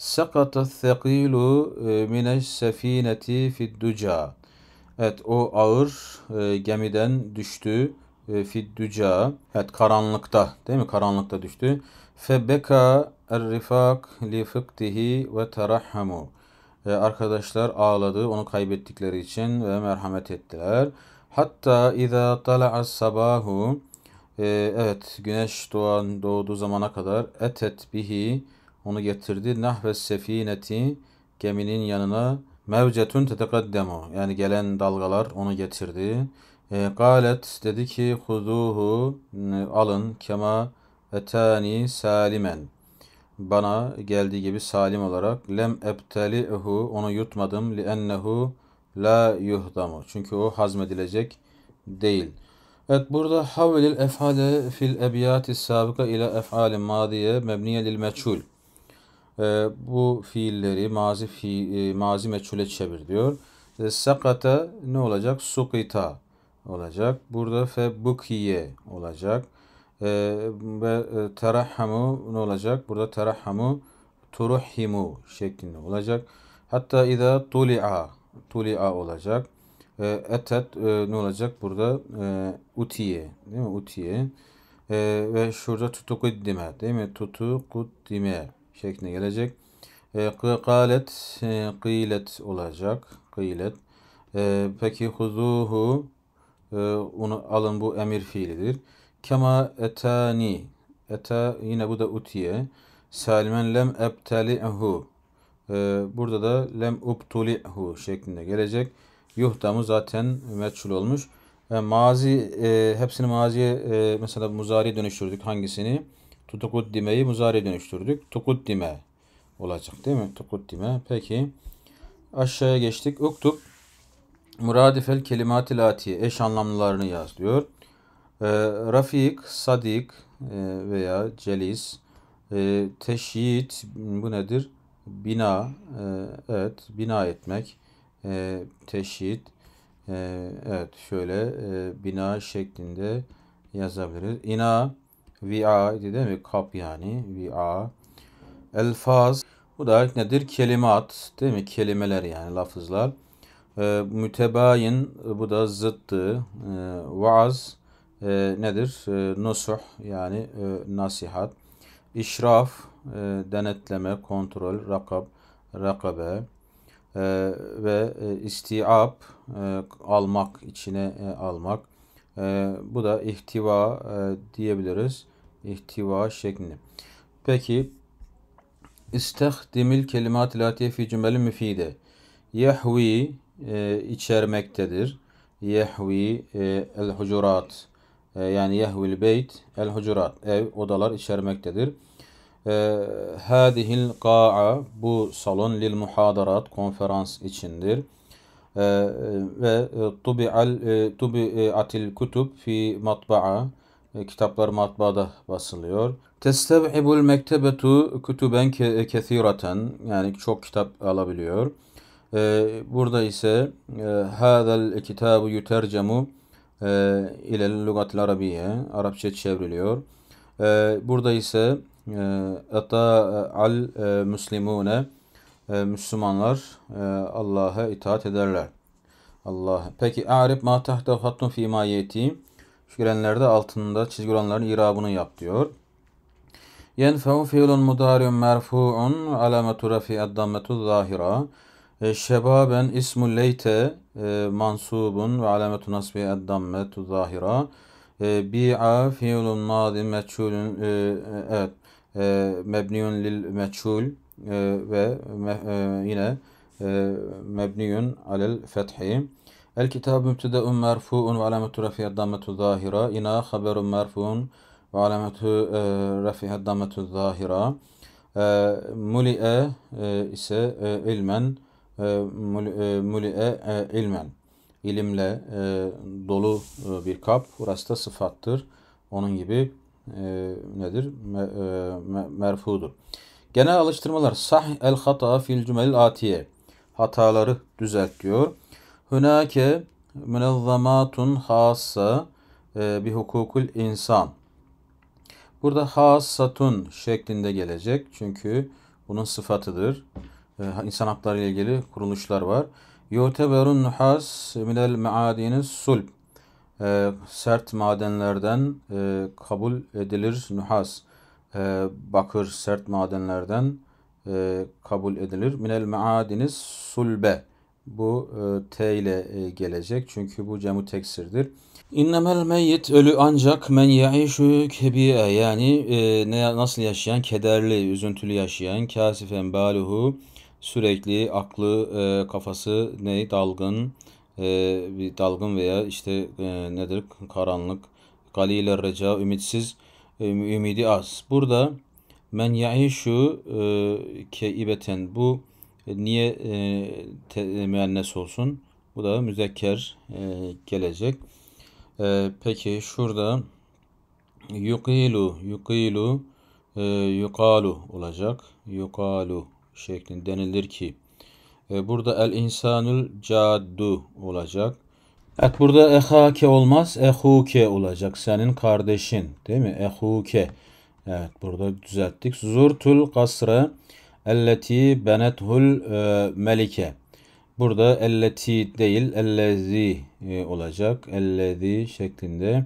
S1: Sakata theqilu mineş sefineti fid duca. Evet o ağır e, gemiden düştü e, fidduca. Evet karanlıkta değil mi? Karanlıkta düştü. Febeka er-rifak li fıktihi ve terahhamu. E, arkadaşlar ağladı onu kaybettikleri için ve merhamet ettiler. Hatta iza tala'as sabahu e, evet güneş doğan doğduğu zamana kadar etet bihi onu getirdi nahve sefineti geminin yanına Mevcetun tetekaddemu. Yani gelen dalgalar onu getirdi. E, galet dedi ki huduhu alın kema etani salimen. Bana geldiği gibi salim olarak lem ebteli'hu onu yutmadım li ennehu la yuhdamu. Çünkü o hazmedilecek değil. Evet burada havvelil efale fil ebiyati sabıka ile ef'alin madiye mebniye lil meçhul. Ee, bu fiilleri mazi fi, e, mazi meçhule çevir diyor. E, sakata ne olacak? Sukita olacak. Burada fe bukiye olacak. E, ve e, terahhamu ne olacak? Burada terahhamu turuhimu şeklinde olacak. Hatta iza tuli'a tuli'a olacak. E, etet e, ne olacak burada? E, utiye değil mi? Utiye. E, ve şurada tutukuddime değil mi? Tutukuddime şeklinde gelecek. E, kâlet, e, kıylet olacak. Kıylet. E, peki huzuhu e, onu alın bu emir fiilidir. Kema etani. Eta yine bu da utiye. Salimen lem ebteli'hu. E, burada da lem ubtuli'hu şeklinde gelecek. Yuhtamı zaten meçhul olmuş. E, mazi e, hepsini maziye e, mesela muzari dönüştürdük. Hangisini? Tutukuddime'yi muzari dönüştürdük. Tukuddime olacak değil mi? Tukuddime. Peki. Aşağıya geçtik. Uktub muradifel kelimatil atiye eş anlamlılarını yaz diyor. E, Rafik, sadik e, veya celis, e, teşyit bu nedir? Bina, e, evet bina etmek, e, teşyit, e, evet şöyle e, bina şeklinde yazabiliriz. İna, vi'a değil mi? Kap yani, vi'a. Elfaz, bu da nedir? Kelimat, değil mi? Kelimeler yani lafızlar. E, mütebayin, bu da zıttı. E, vaaz, e, nedir? E, nusuh yani e, nasihat. İşraf, e, denetleme, kontrol, rakab, rakabe e, ve e, istiab, e, almak, içine e, almak. E, bu da ihtiva e, diyebiliriz. İhtiva şeklinde. Peki, İstehdimil kelimat latiye fi cümleli müfide. Yehvi e, içermektedir. Yehvi e, el hucurat e, yani yehvil beyt el hucurat ev odalar içermektedir. E, hadihil qa'a bu salon lil muhadarat konferans içindir. E, ve tubi'al tubi'atil kutub fi matba'a kitaplar matbaada basılıyor. Testeb'ibul mektebetu kutuben kethiraten yani çok kitap alabiliyor. Burada ise hadal kitabu yutercemu ile lugatil arabiye Arapça çevriliyor. Burada ise ata al müslimune Müslümanlar Allah'a itaat ederler. Allah. Peki a'rif ma tahta hattun fi ma yeti. Şu gelenlerde altında çizgi olanların irabını yap diyor. Yenfe'u fiilun mudari'un merfu'un alametu rafi'ad dammetu zahira. Şebaben ismu leyte mansubun ve alametu nasbi eddammetu zahira. Bi'a fiilun madi meçhulun evet mebniyun lil meçhul ve yine mebniyun alel fethi. Merfu'un ve alametu rafi'ad dammetu zahira. İna haberun merfu'un ve alametu rafi'ad dammetu zahira. Muli'e ise ilmen muli'e e, ilmen ilimle e, dolu e, bir kap. Burası da sıfattır. Onun gibi nedir? merfudur. Genel alıştırmalar. Sah el hata fil cümelil atiye. Hataları düzelt diyor. Hünake münezzamatun hassa bi hukukul insan. Burada hassatun şeklinde gelecek. Çünkü bunun sıfatıdır. Ee, insan hakları ile ilgili kuruluşlar var. Yuteberun nuhas minel meadini sulb. Ee, sert madenlerden e, kabul edilir nuhas. Bakır sert madenlerden e, kabul edilir. Minel meadini sulbe. Bu e, T ile gelecek. Çünkü bu cemu teksirdir. İnnemel meyyit ölü ancak men yaişu kebiye yani e, ne nasıl yaşayan kederli, üzüntülü yaşayan kasifen baluhu sürekli aklı, e, kafası ne dalgın, e, bir dalgın veya işte e, nedir karanlık, galile reca, ümitsiz, e, ümidi az. Burada men yaişu e, keibeten bu e, niye e, te, e, müennes olsun? Bu da müzekker e, gelecek. E, peki şurada yukilu, yukilu, e, yukalu olacak. Yukalu şeklinde denilir ki. E, burada el insanul caddu olacak. Evet burada ehake olmaz. Ehuke olacak. Senin kardeşin. Değil mi? Ehuke. Evet burada düzelttik. Zurtul kasre elleti benethul e, melike. Burada elleti değil ellezi e, olacak. Ellezi şeklinde.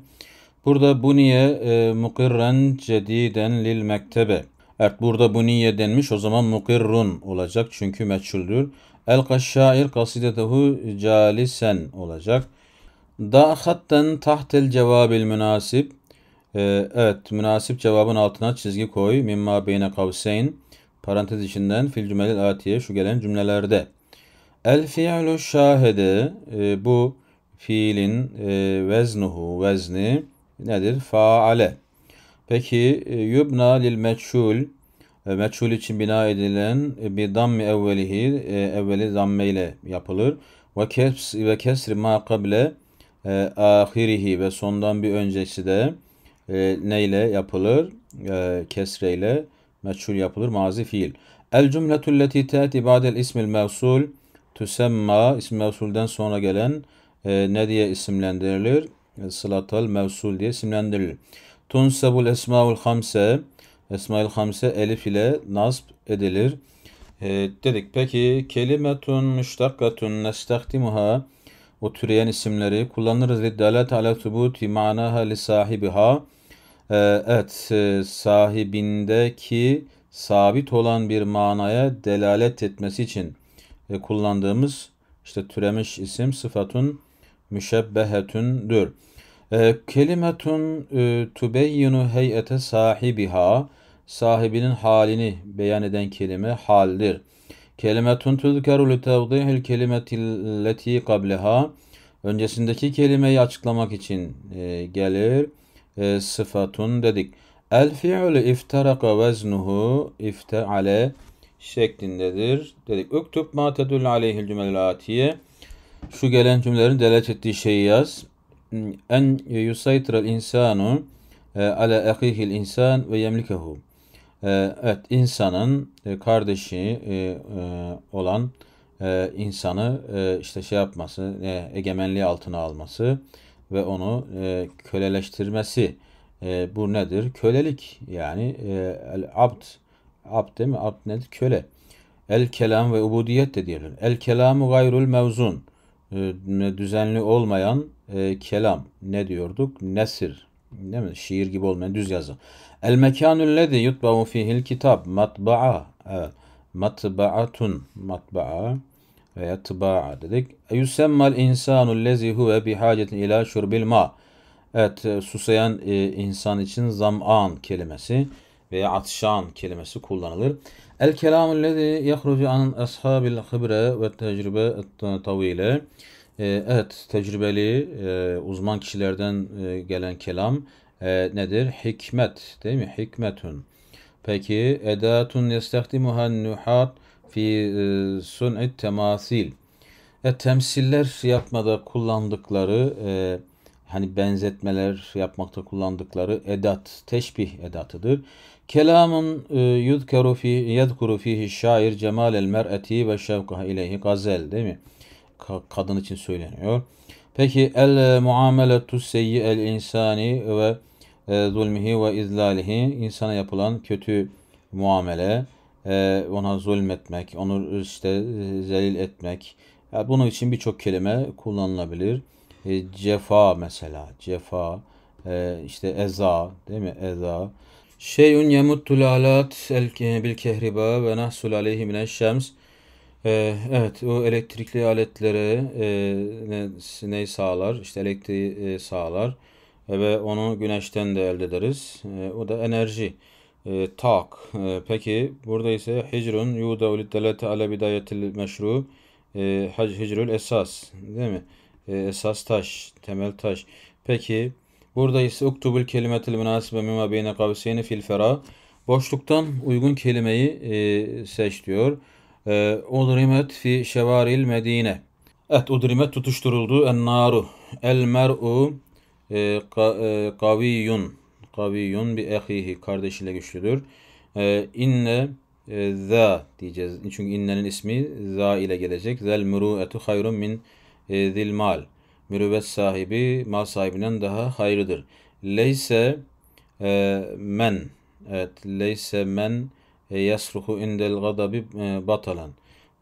S1: Burada buniye e, mukirren cediden lil mektebe. Evet burada buniye denmiş o zaman mukirrun olacak çünkü meçhuldür. El kaşşair kasidetehu calisen olacak. Da hatten tahtel cevabil münasip. Evet münasip cevabın altına çizgi koy. Mimma beyne kavseyn. Parantez içinden fil cümelil atiye şu gelen cümlelerde. El fi'lu şahede e, bu fiilin e, veznuhu vezni nedir? Faale. Peki e, yubna lil meçhul e, meçhul için bina edilen e, bir dammi evvelihi e, evveli zamme ile yapılır. Ve kes ve kesri ma kable e, ahirihi ve sondan bir öncesi de e, neyle yapılır? E, kesreyle meçhul yapılır mazi fiil. El cümletü leti te'ti ba'del ismil mevsul tüsemma ism mevsulden sonra gelen e, ne diye isimlendirilir? E, sılatal mevsul diye isimlendirilir. Tunsebul esmaul hamse Esmaül Hamse elif ile nasb edilir. E, dedik peki kelimetun müştakkatun nestahdimuha o türeyen isimleri kullanırız. Liddalet ala thubuti manaha li sahibiha. E, evet e, sahibindeki sabit olan bir manaya delalet etmesi için e, kullandığımız işte türemiş isim sıfatun müşebbehetündür. E, kelimetun e, heyete sahibiha sahibinin halini beyan eden kelime haldir. Kelimetun tuzkeru li tevdihil kelimeti kableha öncesindeki kelimeyi açıklamak için e, gelir. E, sıfatun dedik. El fi'lu iftaraka veznuhu ifteale şeklindedir. Dedik. Uktub ma tedul aleyhil atiye. Şu gelen cümlelerin delalet ettiği şeyi yaz. En yusaytıral insanu e, ala ehihil insan ve yemlikehu. E, evet insanın e, kardeşi olan insanı işte şey yapması, egemenliği altına alması ve onu köleleştirmesi. Bu nedir? Kölelik yani el abd. Abd değil mi? Abd nedir? Köle. El kelam ve ubudiyet de diyelim. El kelamu gayrul mevzun. Düzenli olmayan e, kelam ne diyorduk? Nesir. Değil mi? Şiir gibi olmayan düz yazı. El mekanul lezi yutba'u fihil kitap. Matba'a. Evet. Matba'atun. Matba'a veya tıba'a dedik. Yusemmal insanul lezi huve bihacetin ila şurbil ma. Evet, e, susayan e, insan için zam'an kelimesi veya atşan kelimesi kullanılır. El kelamul lezi yahrucu an ashabil hıbre ve tecrübe tavile. Ee, evet, tecrübeli, e, uzman kişilerden e, gelen kelam e, nedir? Hikmet, değil mi? Hikmetun. Peki, edatun yestahdimuhan nuhat fi sun'i temasil. E, temsiller yapmada kullandıkları, e, hani benzetmeler yapmakta kullandıkları edat, teşbih edatıdır. Kelamun yudkeru fi yedkuru fihi şair cemal el mer'eti ve şevkaha ileyhi gazel değil mi? kadın için söyleniyor. Peki el muameletu seyyi el insani ve e, zulmihi ve izlalihi insana yapılan kötü muamele, e, ona zulmetmek, onu işte zelil etmek. Yani bunun için birçok kelime kullanılabilir. E, cefa mesela, cefa, işte eza, değil mi? Eza. Şeyun yemuttul alat bil kehriba ve nahsul aleyhi mineş şems. Ee, evet, o elektrikli aletlere e, ne, neyi sağlar? İşte elektriği e, sağlar e, ve onu güneşten de elde ederiz. E, o da enerji. E, tak. E, peki burada ise hicrun yuda liddelete ala bidayetil meşru. E, hicrül esas. Değil mi? E, esas taş. Temel taş. Peki burada ise uktubul kelimetil münasibe mima beyne kavseyni fil fera. Boşluktan uygun kelimeyi e, seç diyor. E, udrimet fi şevaril medine. Evet udrimet tutuşturuldu. En naru. El mer'u e, kaviyun. Kaviyun bi ehihi. Kardeşiyle güçlüdür. E, inne e, za diyeceğiz. Çünkü innenin ismi za ile gelecek. Zel muru'etu hayrun min e, zil mal. Mürüvvet sahibi mal sahibinden daha hayırdır. Leyse e, men Evet. Leyse men e, yasruhu indel gadabi e, batalan.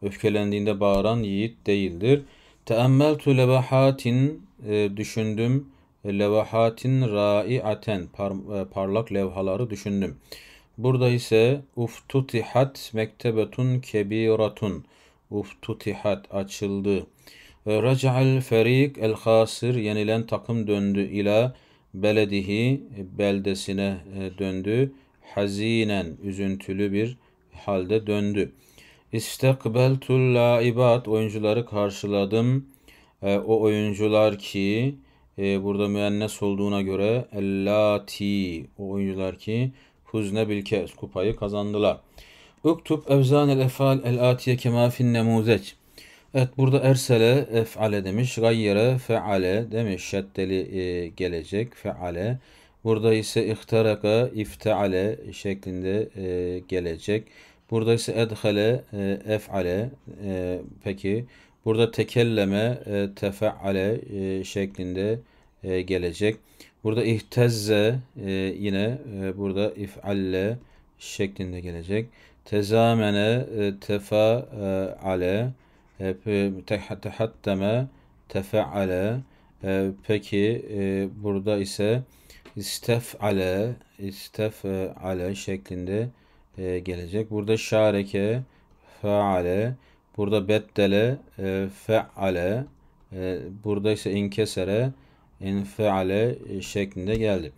S1: Öfkelendiğinde bağıran yiğit değildir. Teammeltu levahatin e, düşündüm. Levahatin raiaten par, parlak levhaları düşündüm. Burada ise uftutihat mektebetun kebiratun. Uftutihat açıldı. Raca'al ferik el hasir yenilen takım döndü ila beledihi beldesine döndü hazinen üzüntülü bir halde döndü. İstekbeltul laibat oyuncuları karşıladım. E, o oyuncular ki e, burada müennes olduğuna göre ellati o oyuncular ki fuzne bil kupayı kazandılar. Uktub evzan el efal el atiye kema fin nemuzeç. Evet burada ersele efale demiş. Gayyere feale demiş. Şeddeli e, gelecek feale. Burada ise ihtaraka, ifteale şeklinde e, gelecek. Burada ise edhale, e, efale. E, peki burada tekelleme, e, tefeale e, şeklinde e, gelecek. Burada ihtezze e, yine e, burada if'alle şeklinde gelecek. Tezamene, e, tefaale, e, tehatteme, tefeale. E, peki e, burada ise istef'ale istef'ale şeklinde e, gelecek. Burada şareke feale burada beddele e, feale e, burada ise inkesere infeale e, şeklinde geldi.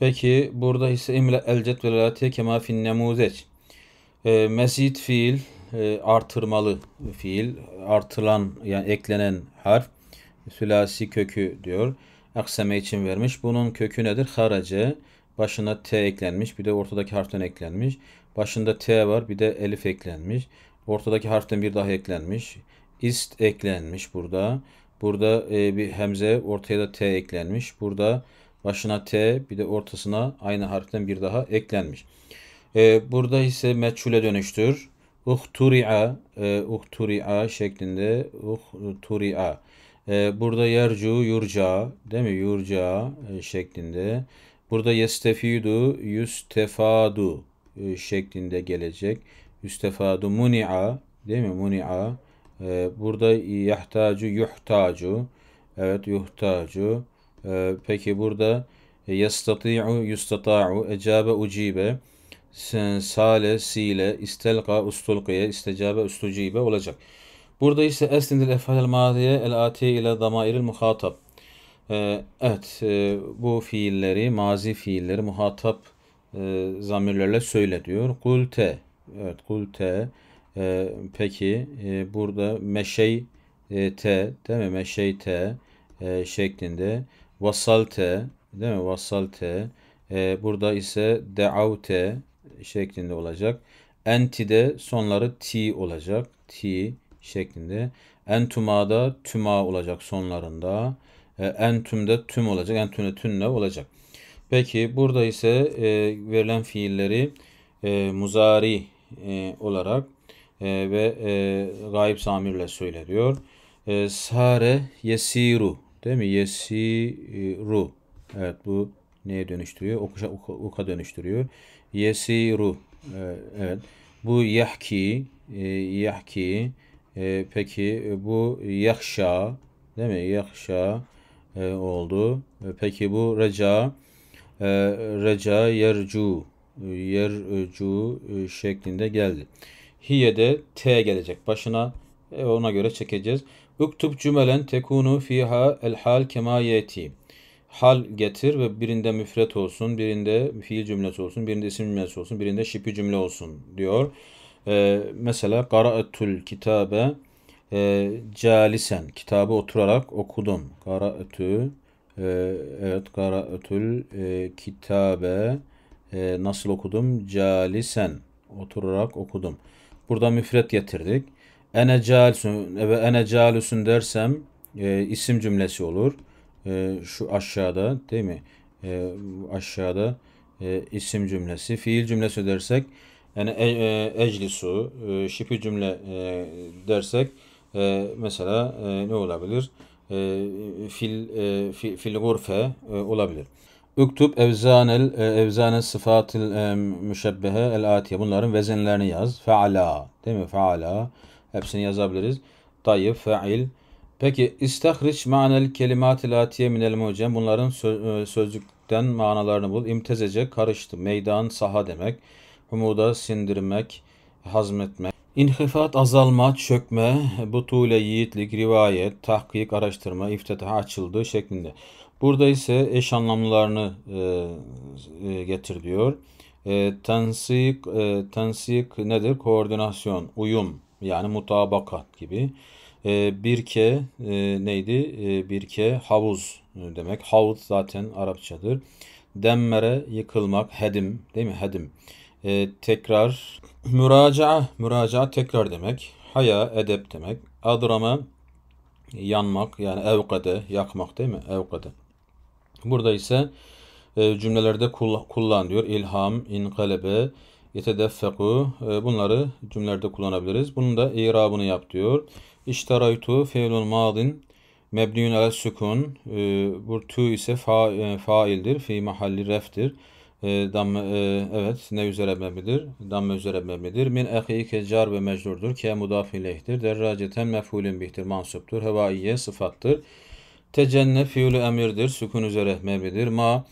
S1: Peki burada ise imle el cetvelati kema fin nemuzeç. E, mesit fiil e, artırmalı fiil artılan yani eklenen harf sülasi kökü diyor akseme için vermiş. Bunun kökü nedir? Harace. Başına T eklenmiş. Bir de ortadaki harften eklenmiş. Başında T var. Bir de elif eklenmiş. Ortadaki harften bir daha eklenmiş. İst eklenmiş burada. Burada e, bir hemze ortaya da T eklenmiş. Burada başına T bir de ortasına aynı harften bir daha eklenmiş. E, burada ise meçhule dönüştür. Uhturi'a, e, uhturi'a şeklinde uhturi'a. Ee, burada yercu, yurca, değil mi? Yurca e, şeklinde. Burada yestefidu, yüstefadu e, şeklinde gelecek. Yüstefadu muni'a, değil mi? Muni'a. Ee, burada yahtacu, yuhtacu. Evet, yuhtacu. Ee, peki burada yestati'u, yustata'u, ecabe, ucibe. Sale, sile, istelqa, ustulqiye, istecabe, ustucibe olacak. Burada ise esnidil efalel madiye el atiye ile damairil muhatap. Ee, evet e, bu fiilleri mazi fiilleri muhatap e, zamirlerle söyle diyor. Kulte. Evet kulte. E, peki e, burada meşey e, te değil mi? Meşey te e, şeklinde. Vasalte değil mi? Vasalte. E, burada ise deavte şeklinde olacak. Enti de sonları ti olacak. Ti şeklinde. Entuma'da tüma olacak sonlarında. E, entüm'de tüm olacak. Entüm'de tünne olacak. Peki burada ise e, verilen fiilleri e, muzari e, olarak e, ve e, gayb samirle söyleniyor. E, sare yesiru değil mi? Yesiru. Evet bu neye dönüştürüyor? Okuşa, uka, uka dönüştürüyor. Yesiru. E, evet. Bu yahki, e, yahki, e, peki e, bu yakşa değil mi? Yakşa e, oldu. E, peki bu reca e, reca yercu yercu e, şeklinde geldi. Hiye de T gelecek başına. E, ona göre çekeceğiz. Uktub cümelen tekunu fiha el hal kema yeti. hal getir ve birinde müfret olsun, birinde fiil cümlesi olsun, birinde isim cümlesi olsun, birinde şipi cümle olsun diyor. Ee, mesela qara'atul kitabe e, calisen kitabı oturarak okudum. Qara'atü e, evet qara'atul e, kitabe e, nasıl okudum? Calisen oturarak okudum. Burada müfret getirdik. Ene calisun ve ene calisun dersem e, isim cümlesi olur. E, şu aşağıda değil mi? E, aşağıda e, isim cümlesi. Fiil cümlesi dersek yani e, e, eclisu, e, şipi cümle e, dersek e, mesela e, ne olabilir? E, fil, e, fi, fil gurfe e, olabilir. Üktüb evzanel e, evzane sıfatil e, müşebbehe el atiye. Bunların vezenlerini yaz. Feala. Değil mi? Feala. Hepsini yazabiliriz. Tayyip, feil. Peki istahriç manel kelimatil atiye minel mucem. Bunların e, sözlükten manalarını bul. İmtezece karıştı. Meydan, saha demek. Humuda sindirmek, hazmetmek. İnhifat azalma, çökme, butule yiğitlik, rivayet, tahkik, araştırma, iftitah açıldı şeklinde. Burada ise eş anlamlılarını e, e, getir. E, tensik, e, tensik nedir? Koordinasyon, uyum yani mutabakat gibi. E, birke e, neydi? E, birke havuz demek. Havuz zaten Arapçadır. Demmere yıkılmak, hedim değil mi? Hedim. E, tekrar, müraca'a, müraca'a tekrar demek. Haya, edep demek. Adrama, yanmak yani evkade, yakmak değil mi? Evkade. Burada ise e, cümlelerde kull- kullan diyor. İlham, inkalebe, yetedeffeku e, bunları cümlelerde kullanabiliriz. Bunun da irabını yap diyor. İştaraytu fiilun madin mebniun ala sükun. E, bu tu ise fa, e, faildir. Fi mahalli reftir. E, damme, e, evet ne üzere mebnidir? Damme üzere mebnidir. Min ehike car ve mecrurdur. Ke mudaf ileyhtir. Derraceten mef'ulün bihtir. Mansuptur. Hevaiye sıfattır. Tecenne fiilü emirdir. Sükun üzere mebnidir. Ma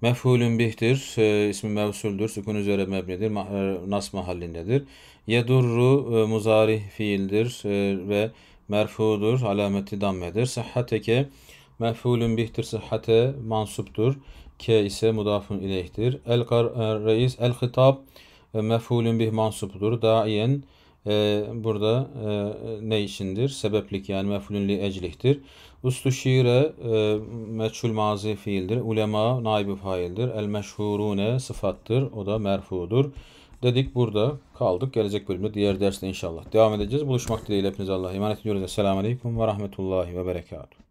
S1: mef'ulün bihtir. E, ismi mevsuldür. Sükun üzere mebnidir. Ma, e, nas mahallindedir. Yedurru e, muzari fiildir e, ve merfudur. Alameti dammedir. Sıhhateke mef'ulün bihtir. Sıhhate mansuptur. Ke ise mudafun ileyhtir. El e, reis el hitap e, mef'ulün bih mansuptur. Daiyen e, burada e, ne içindir? Sebeplik yani mef'ulün li eclihtir. Ustuşire e, meçhul mazi fiildir. Ulema naibi faildir. El meşhurune sıfattır. O da merfudur. Dedik burada kaldık. Gelecek bölümde diğer derste inşallah devam edeceğiz. Buluşmak dileğiyle hepinize Allah'a emanet ediyoruz. Esselamu Aleyküm ve Rahmetullahi ve Berekatuhu.